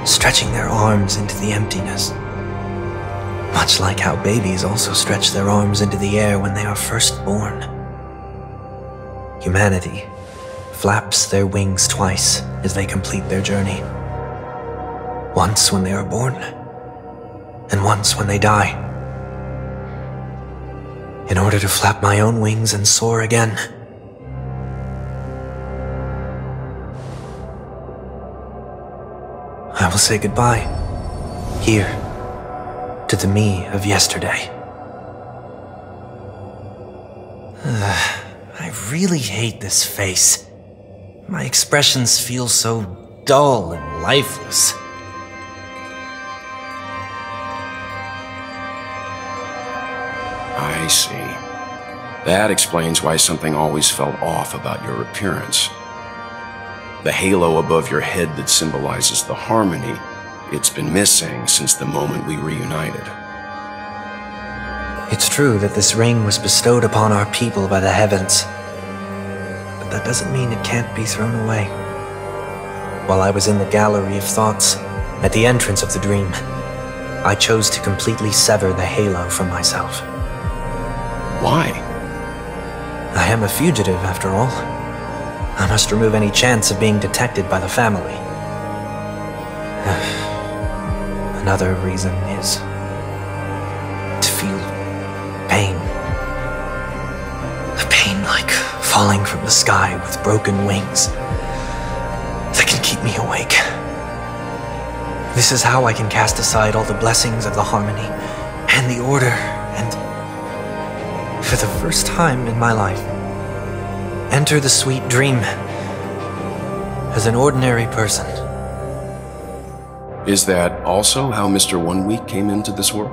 stretching their arms into the emptiness. Much like how babies also stretch their arms into the air when they are first born. Humanity flaps their wings twice as they complete their journey. Once when they are born, and once when they die in order to flap my own wings and soar again. I will say goodbye, here, to the me of yesterday. I really hate this face. My expressions feel so dull and lifeless. See. That explains why something always felt off about your appearance. The halo above your head that symbolizes the harmony, it's been missing since the moment we reunited. It's true that this ring was bestowed upon our people by the heavens. But that doesn't mean it can't be thrown away. While I was in the gallery of thoughts, at the entrance of the dream, I chose to completely sever the halo from myself. Why? I am a fugitive, after all. I must remove any chance of being detected by the family. Another reason is to feel pain. A pain like falling from the sky with broken wings that can keep me awake. This is how I can cast aside all the blessings of the harmony and the order for the first time in my life, enter the sweet dream as an ordinary person. Is that also how Mr. One Week came into this world?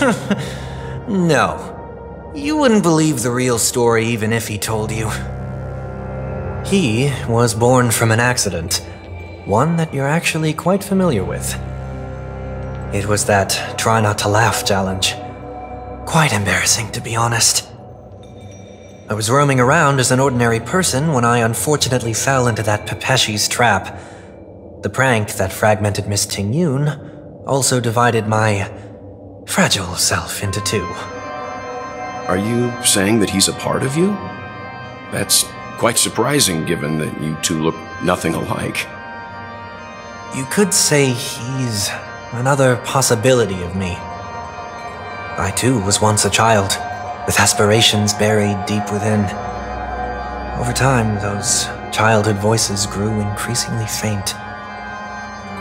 no. You wouldn't believe the real story even if he told you. He was born from an accident, one that you're actually quite familiar with. It was that try not to laugh challenge. Quite embarrassing, to be honest. I was roaming around as an ordinary person when I unfortunately fell into that Pepeshi's trap. The prank that fragmented Miss Tingyun also divided my fragile self into two. Are you saying that he's a part of you? That's quite surprising given that you two look nothing alike. You could say he's another possibility of me. I too was once a child, with aspirations buried deep within. Over time, those childhood voices grew increasingly faint.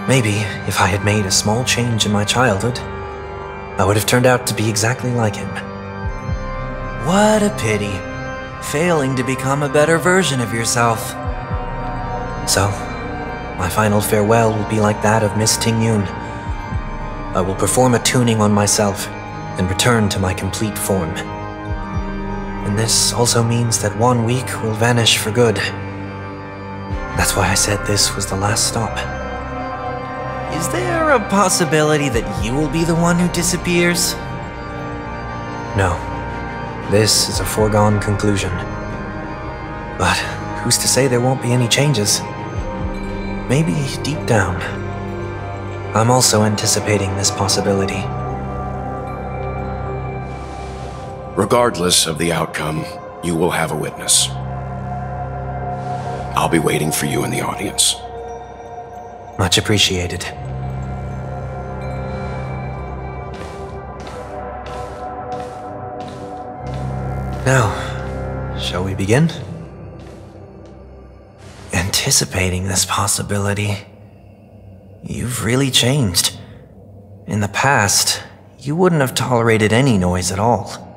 Maybe if I had made a small change in my childhood, I would have turned out to be exactly like him. What a pity, failing to become a better version of yourself. So, my final farewell will be like that of Miss Tingyun. I will perform a tuning on myself and return to my complete form. And this also means that one week will vanish for good. That's why I said this was the last stop. Is there a possibility that you will be the one who disappears? No. This is a foregone conclusion. But who's to say there won't be any changes? Maybe deep down, I'm also anticipating this possibility. Regardless of the outcome, you will have a witness. I'll be waiting for you in the audience. Much appreciated. Now, shall we begin? Anticipating this possibility, you've really changed. In the past, you wouldn't have tolerated any noise at all.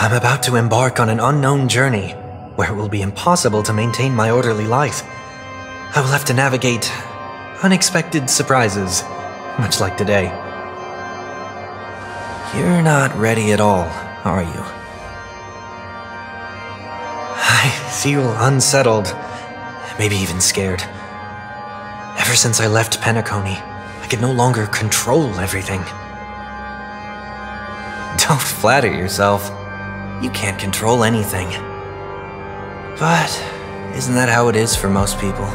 I'm about to embark on an unknown journey where it will be impossible to maintain my orderly life. I will have to navigate unexpected surprises, much like today. You're not ready at all, are you? I feel unsettled, maybe even scared. Ever since I left Penacony, I could no longer control everything. Don't flatter yourself. You can't control anything. But isn't that how it is for most people?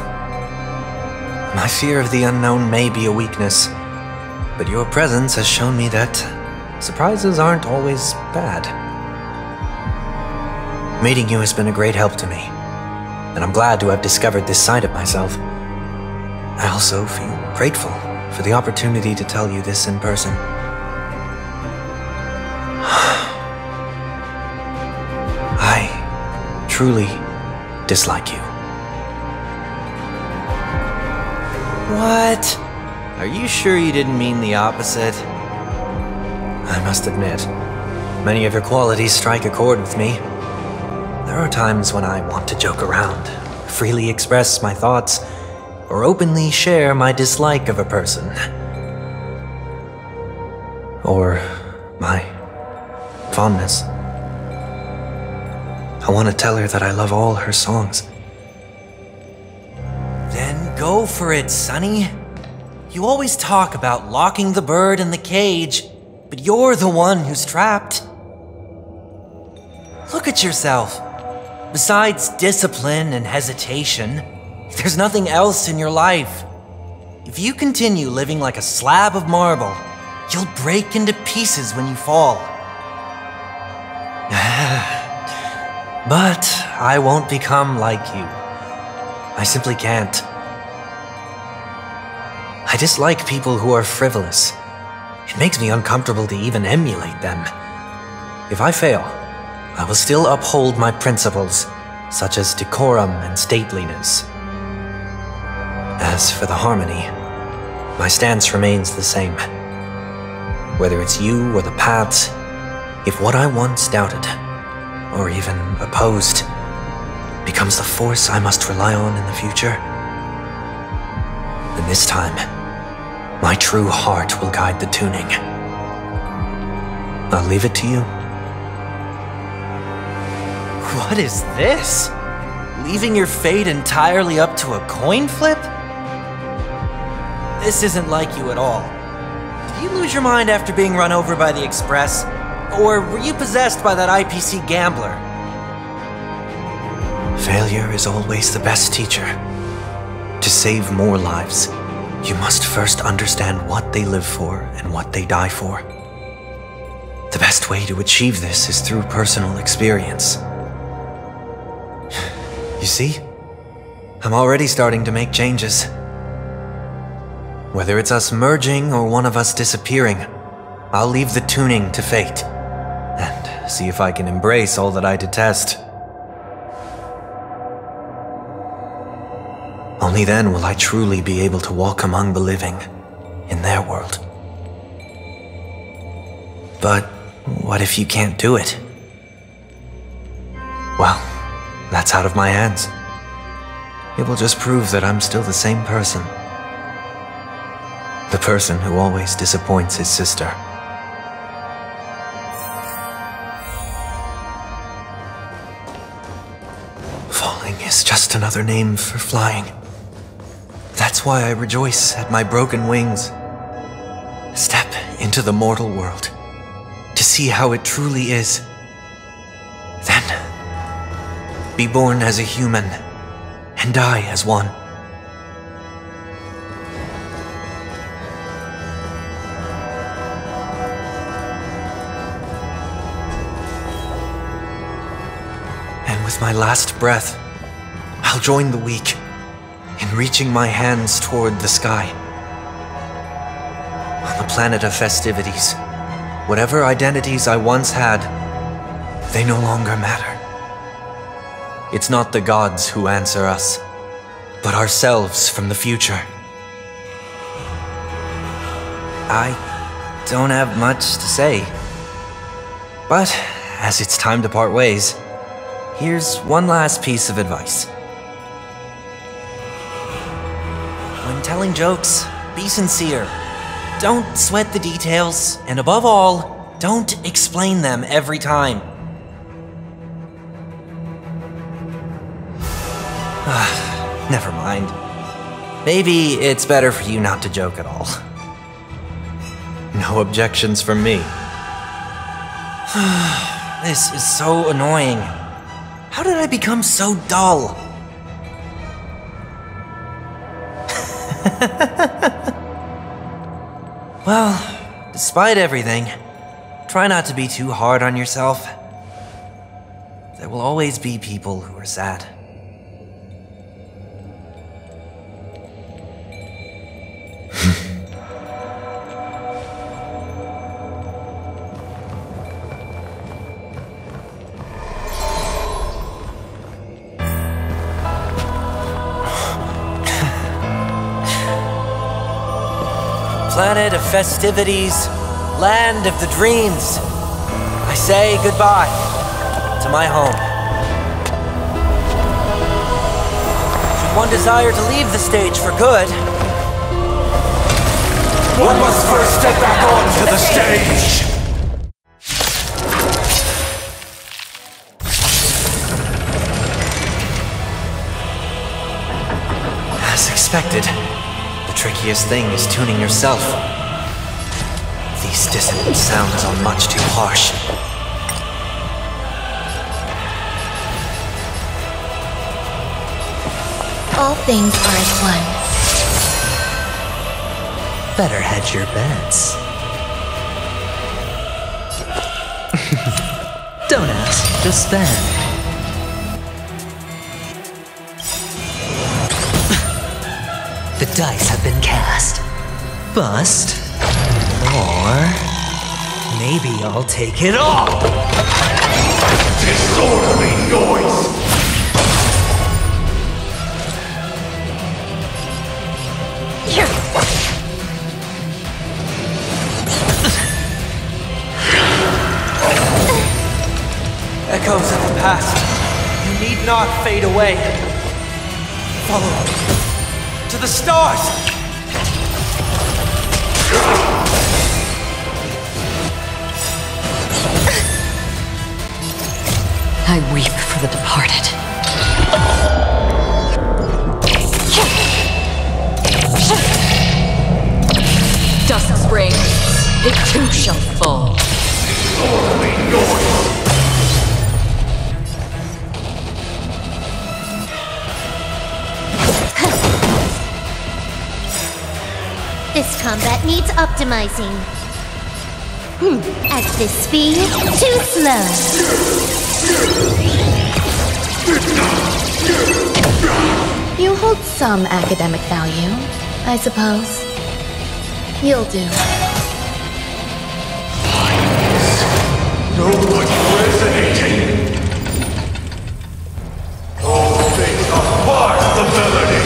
My fear of the unknown may be a weakness, but your presence has shown me that surprises aren't always bad. Meeting you has been a great help to me, and I'm glad to have discovered this side of myself. I also feel grateful for the opportunity to tell you this in person. Truly dislike you. What? Are you sure you didn't mean the opposite? I must admit, many of your qualities strike a chord with me. There are times when I want to joke around, freely express my thoughts or openly share my dislike of a person. Or my fondness. I want to tell her that I love all her songs. Then go for it, Sonny. You always talk about locking the bird in the cage, but you're the one who's trapped. Look at yourself. Besides discipline and hesitation, there's nothing else in your life. If you continue living like a slab of marble, you'll break into pieces when you fall. but I won't become like you. I simply can't. I dislike people who are frivolous. It makes me uncomfortable to even emulate them. If I fail, I will still uphold my principles, such as decorum and stateliness. As for the harmony, my stance remains the same. Whether it's you or the paths, if what I once doubted, or even opposed, becomes the force I must rely on in the future, And this time, my true heart will guide the tuning. I'll leave it to you. What is this? Leaving your fate entirely up to a coin flip? This isn't like you at all. Did you lose your mind after being run over by the Express? Or were you possessed by that IPC gambler? Failure is always the best teacher. To save more lives, you must first understand what they live for and what they die for. The best way to achieve this is through personal experience. You see? I'm already starting to make changes. Whether it's us merging or one of us disappearing, I'll leave the tuning to fate see if I can embrace all that I detest. Only then will I truly be able to walk among the living in their world. But what if you can't do it? Well, that's out of my hands. It will just prove that I'm still the same person. The person who always disappoints his sister. Is just another name for flying. That's why I rejoice at my broken wings. Step into the mortal world to see how it truly is. Then, be born as a human and die as one. And with my last breath, join the weak in reaching my hands toward the sky. On the planet of festivities, whatever identities I once had, they no longer matter. It's not the gods who answer us, but ourselves from the future. I don't have much to say. But as it's time to part ways, here's one last piece of advice. Telling jokes, be sincere. Don't sweat the details, and above all, don't explain them every time. Never mind. Maybe it's better for you not to joke at all. No objections from me. this is so annoying. How did I become so dull? Well, despite everything, try not to be too hard on yourself. There will always be people who are sad. Planet of festivities, land of the dreams. I say goodbye to my home. Should one desire to leave the stage for good. One must first step back onto the stage! As expected, trickiest thing is tuning yourself. These dissonant sounds are much too harsh. All things are as one. Better hedge your bets. Don't ask, just spend. The dice have been cast. Bust. Or. Maybe I'll take it all! Disorderly noise! Echoes of the past. You need not fade away. Follow to the stars! I weep for the departed. Dusk's reign, it too shall fall. This combat needs optimizing. Hmm. At this speed, too slow. You hold some academic value, I suppose. You'll do. No one resonating! All things are part of the melody!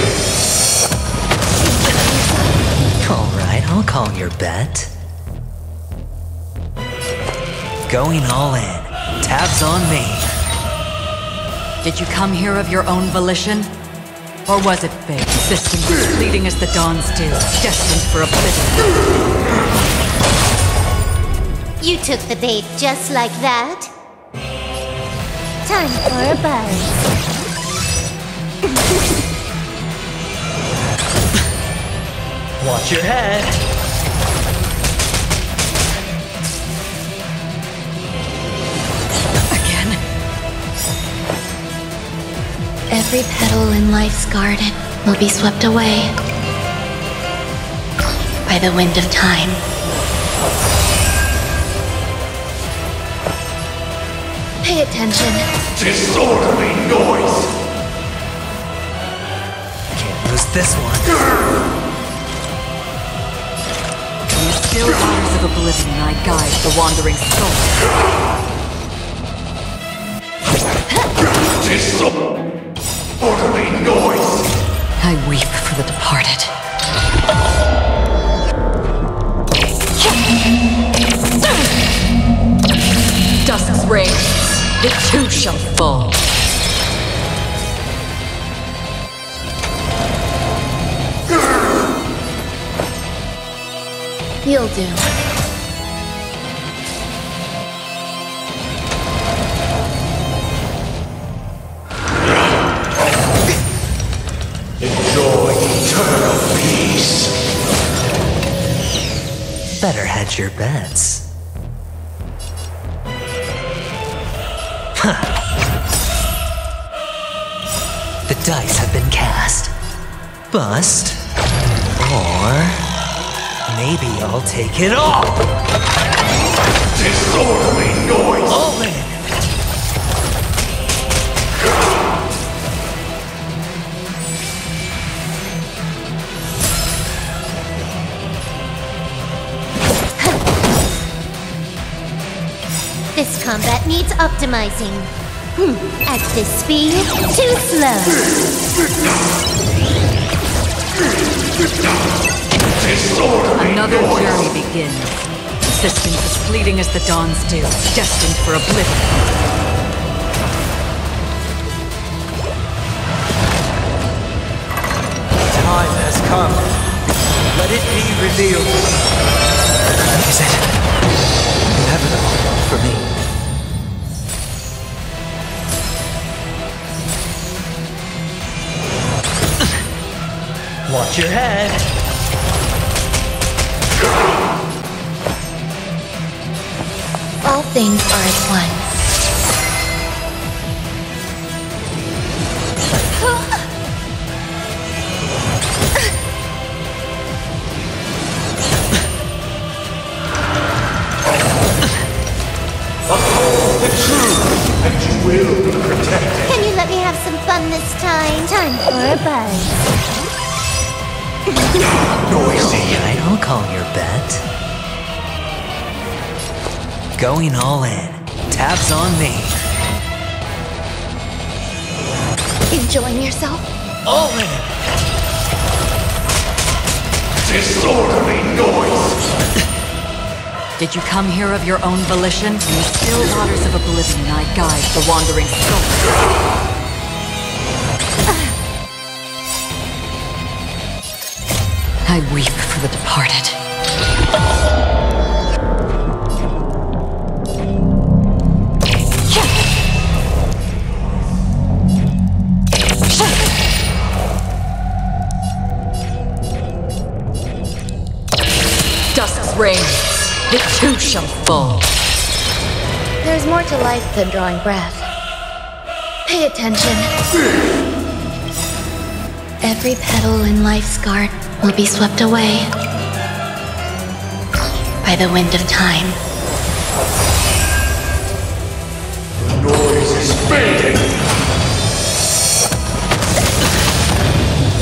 Alright, I'll call your bet. Going all in. Tabs on me. Did you come here of your own volition? Or was it fate, persistent and fleeting as the dawns dew, destined for oblivion? You took the bait just like that. Time for a buzz. Watch your head. Every petal in life's garden will be swept away by the wind of time. Pay attention. Disorderly noise! Can't lose this one. In the still waters of oblivion I guide the wandering soul. Disorderly noise! I weep for the departed. Dusk's reign, it too shall fall. You'll do. Your bets. Huh. The dice have been cast. Bust. Or. Maybe I'll take it all! Disorderly noise! All in! Combat needs optimizing. Hmm. At this speed, too slow. Another journey begins. Persistent as fleeting as the dawns dew, destined for oblivion. time has come. Let it be revealed. Is it inevitable for me? Watch your head. All things are as one. Uphold the truth, and you will be protected. Can you let me have some fun this time? Time for a buzz. Noisy. I don't call your bet. Going all in. Tabs on me. Enjoying yourself? All in. Disorderly noise. Did you come here of your own volition? In the still waters of oblivion, I guide the wandering soul. I weep for the departed. Dusk's reign, it too shall fall. There's more to life than drawing breath. Pay attention. Every petal in life's garden will be swept away by the wind of time. Noise is fading.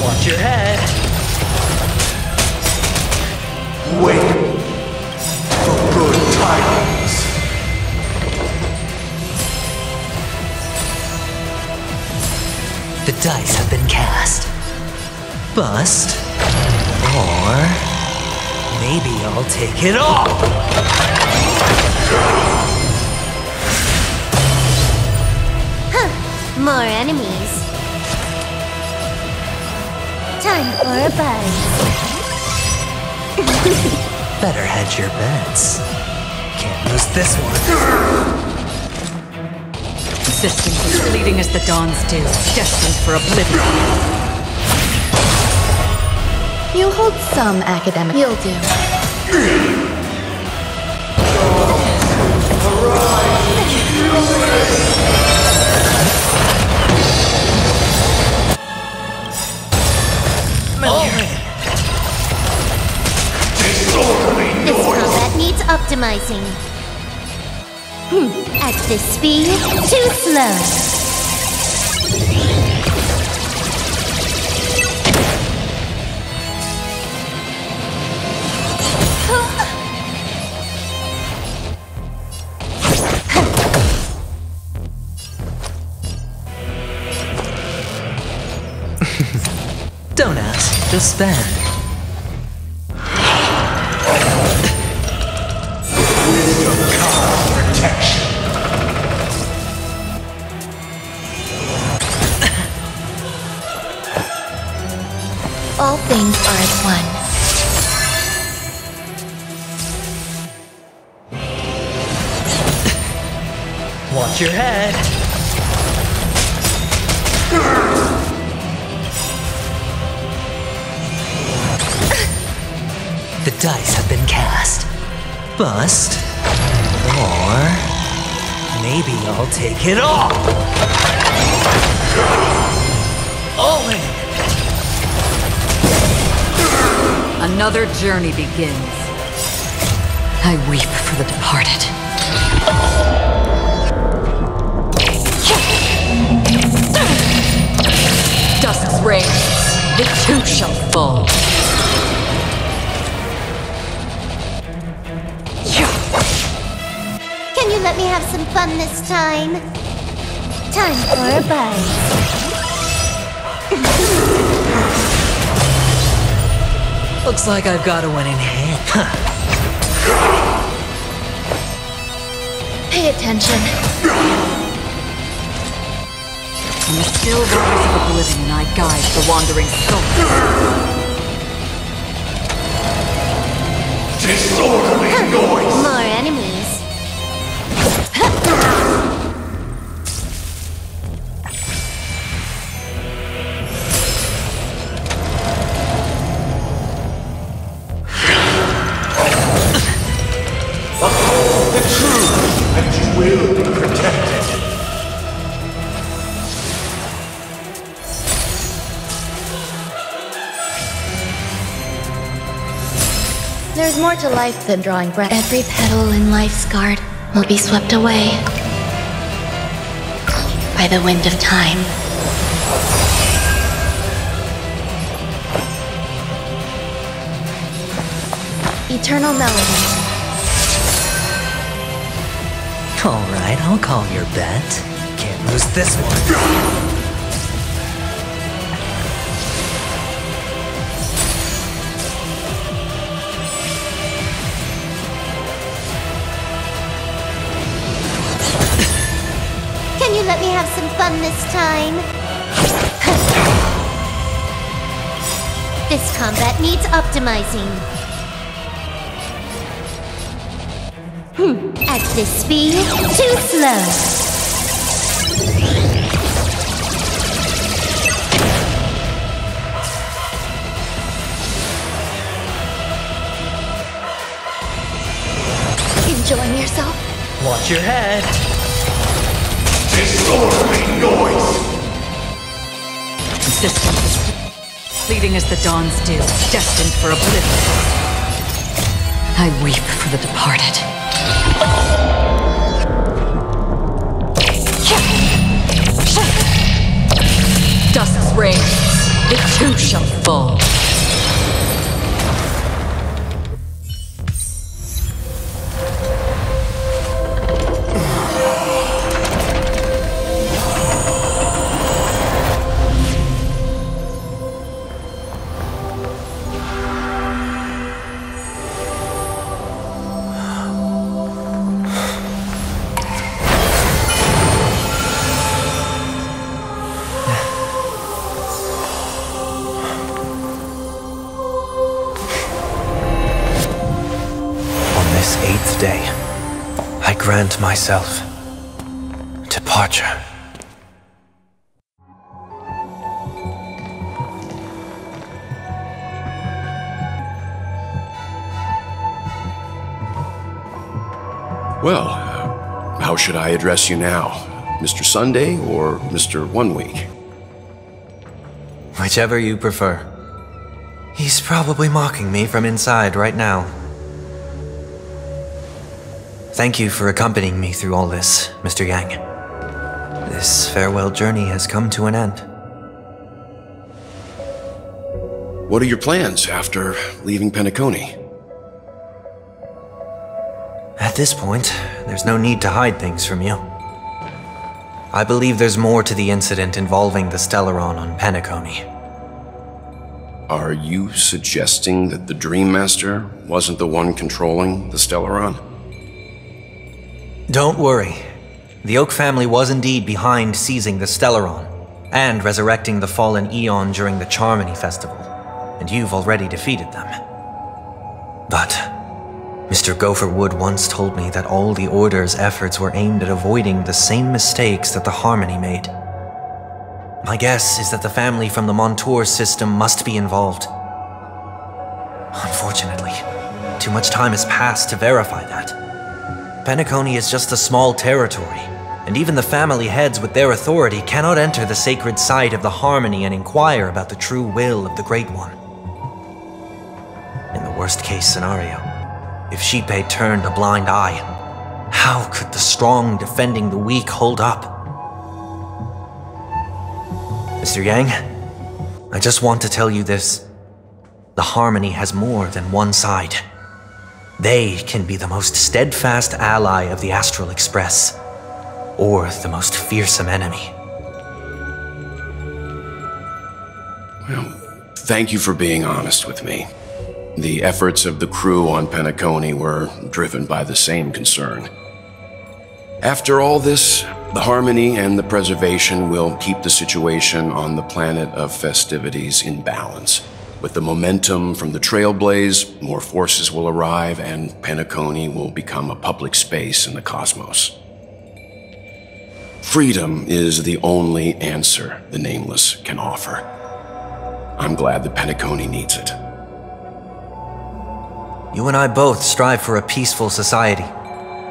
Watch your head. Wait for good tidings. The dice have been cast. Bust. Or maybe I'll take it off. Huh. More enemies. Time for a buzz. Better hedge your bets. Can't lose this one. Existence as fleeting as the dawn's dew, destined for oblivion. You hold some academic. You'll do. This combat needs optimizing. Hmm. At this speed, too slow. Just spend. Protection. All things are as one. Watch your head. Bust. Or maybe I'll take it off. All in. Another journey begins. I weep for the departed. Dusk's reign, it too shall fall. Let me have some fun this time? Time for a buzz. Looks like I've got a winning hand. Pay attention. In the still waters of oblivion, I guide the wandering soul. Disorderly noise! More enemies. To life than drawing breath. Every petal in life's garden will be swept away by the wind of time. Eternal melody. Alright, I'll call your bet. Can't lose this one. Fun this time? this combat needs optimizing. Hmm, at this speed, too slow. Enjoying yourself? Watch your head. Disorderly noise! Consistent, fleeting as the dawn's dew, destined for oblivion. I weep for the departed. Dusk's reign, it too shall fall. Myself departure. Well, uh, how should I address you now? Mr. Sunday or Mr. One Week? Whichever you prefer. He's probably mocking me from inside right now. Thank you for accompanying me through all this, Mr. Yang. This farewell journey has come to an end. What are your plans after leaving Penacony? At this point, there's no need to hide things from you. I believe there's more to the incident involving the Stellaron on Penacony. Are you suggesting that the Dream Master wasn't the one controlling the Stellaron? Don't worry. The Oak family was indeed behind seizing the Stellaron and resurrecting the fallen Aeon during the Charmony Festival, and you've already defeated them. But Mr. Gopher Wood once told me that all the Order's efforts were aimed at avoiding the same mistakes that the Harmony made. My guess is that the family from the Montour system must be involved. Unfortunately, too much time has passed to verify that. Penacony is just a small territory, and even the family heads with their authority cannot enter the sacred site of the Harmony and inquire about the true will of the Great One. In the worst case scenario, if Xipe turned a blind eye, how could the strong defending the weak hold up? Mr. Yang, I just want to tell you this. The Harmony has more than one side. They can be the most steadfast ally of the Astral Express, or the most fearsome enemy. Well, thank you for being honest with me. The efforts of the crew on Penacony were driven by the same concern. After all this, The harmony and the preservation will keep the situation on the planet of festivities in balance. With the momentum from the Trailblaze, more forces will arrive and Penacony will become a public space in the cosmos. Freedom is the only answer the Nameless can offer. I'm glad that Penacony needs it. You and I both strive for a peaceful society,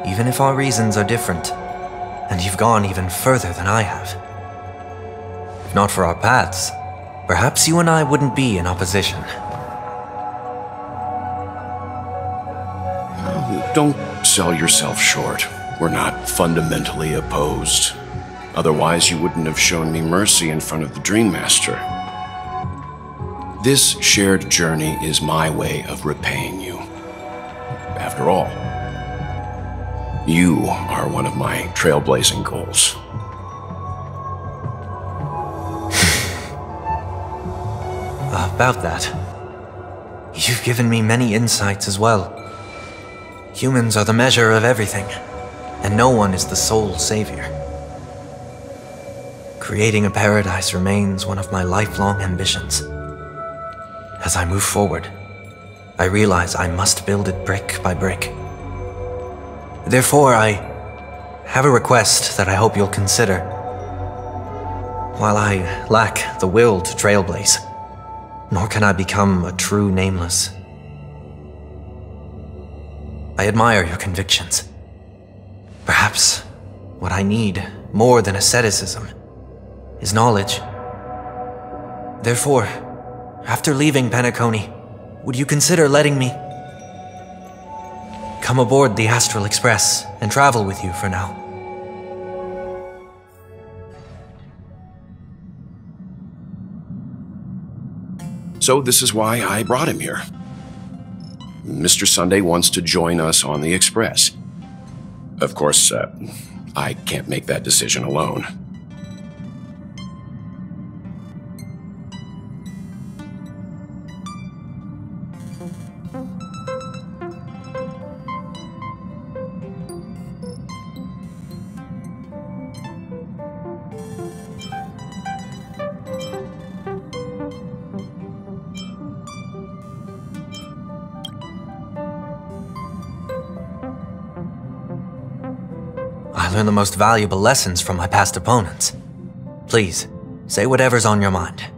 even if our reasons are different. And you've gone even further than I have. If not for our paths, perhaps you and I wouldn't be in opposition. Don't sell yourself short. We're not fundamentally opposed. Otherwise, you wouldn't have shown me mercy in front of the Dream Master. This shared journey is my way of repaying you. After all, you are one of my trailblazing goals. Ah, about that, you've given me many insights as well. Humans are the measure of everything, and no one is the sole savior. Creating a paradise remains one of my lifelong ambitions. As I move forward, I realize I must build it brick by brick. Therefore, I have a request that I hope you'll consider. While I lack the will to trailblaze, nor can I become a true nameless. I admire your convictions. Perhaps what I need more than asceticism is knowledge. Therefore, after leaving Penacony, would you consider letting me come aboard the Astral Express and travel with you for now? So this is why I brought him here. Mr. Sunday wants to join us on the Express. Of course, uh, I can't make that decision alone. Most valuable lessons from my past opponents. Please, say whatever's on your mind.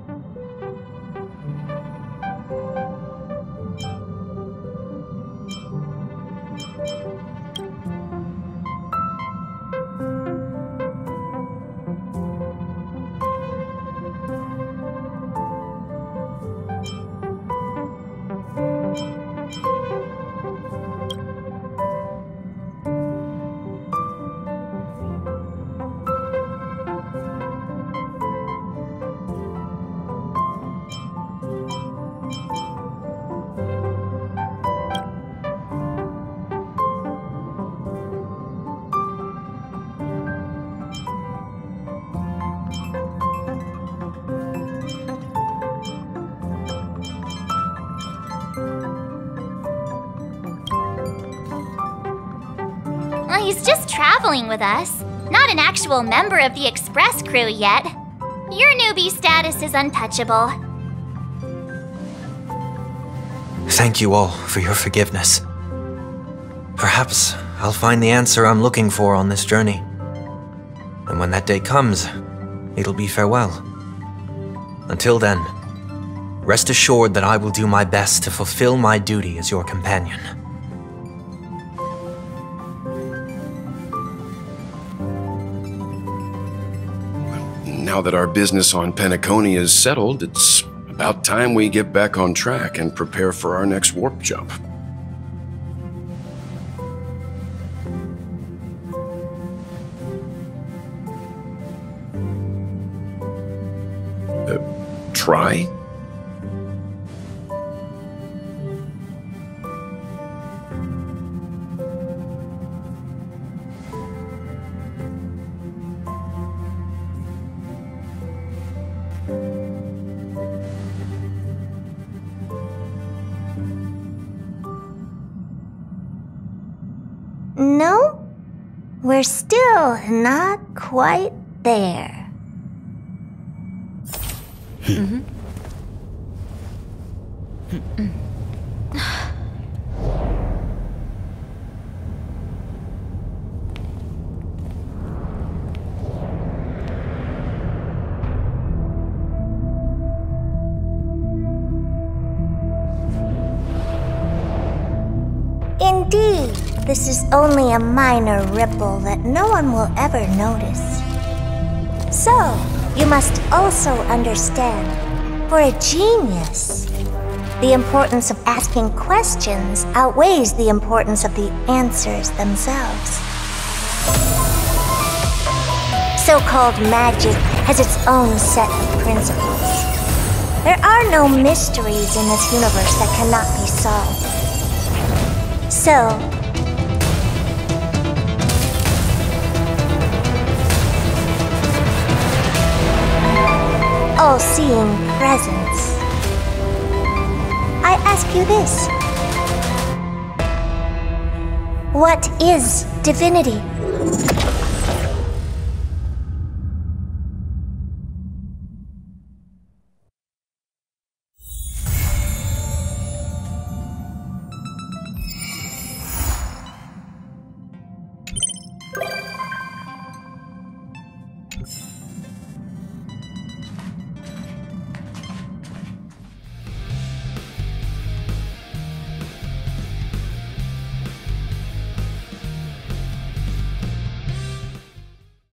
With us, not an actual member of the Express crew yet. Your newbie status is untouchable. Thank you all for your forgiveness. Perhaps I'll find the answer I'm looking for on this journey. And when that day comes, it'll be farewell. Until then, rest assured that I will do my best to fulfill my duty as your companion. Now that our business on Penacony is settled, it's about time we get back on track and prepare for our next warp jump. Only a minor ripple that no one will ever notice. So, you must also understand, for a genius, the importance of asking questions outweighs the importance of the answers themselves. So called magic has its own set of principles. There are no mysteries in this universe that cannot be solved. So, all seeing presence. I ask you this What is divinity?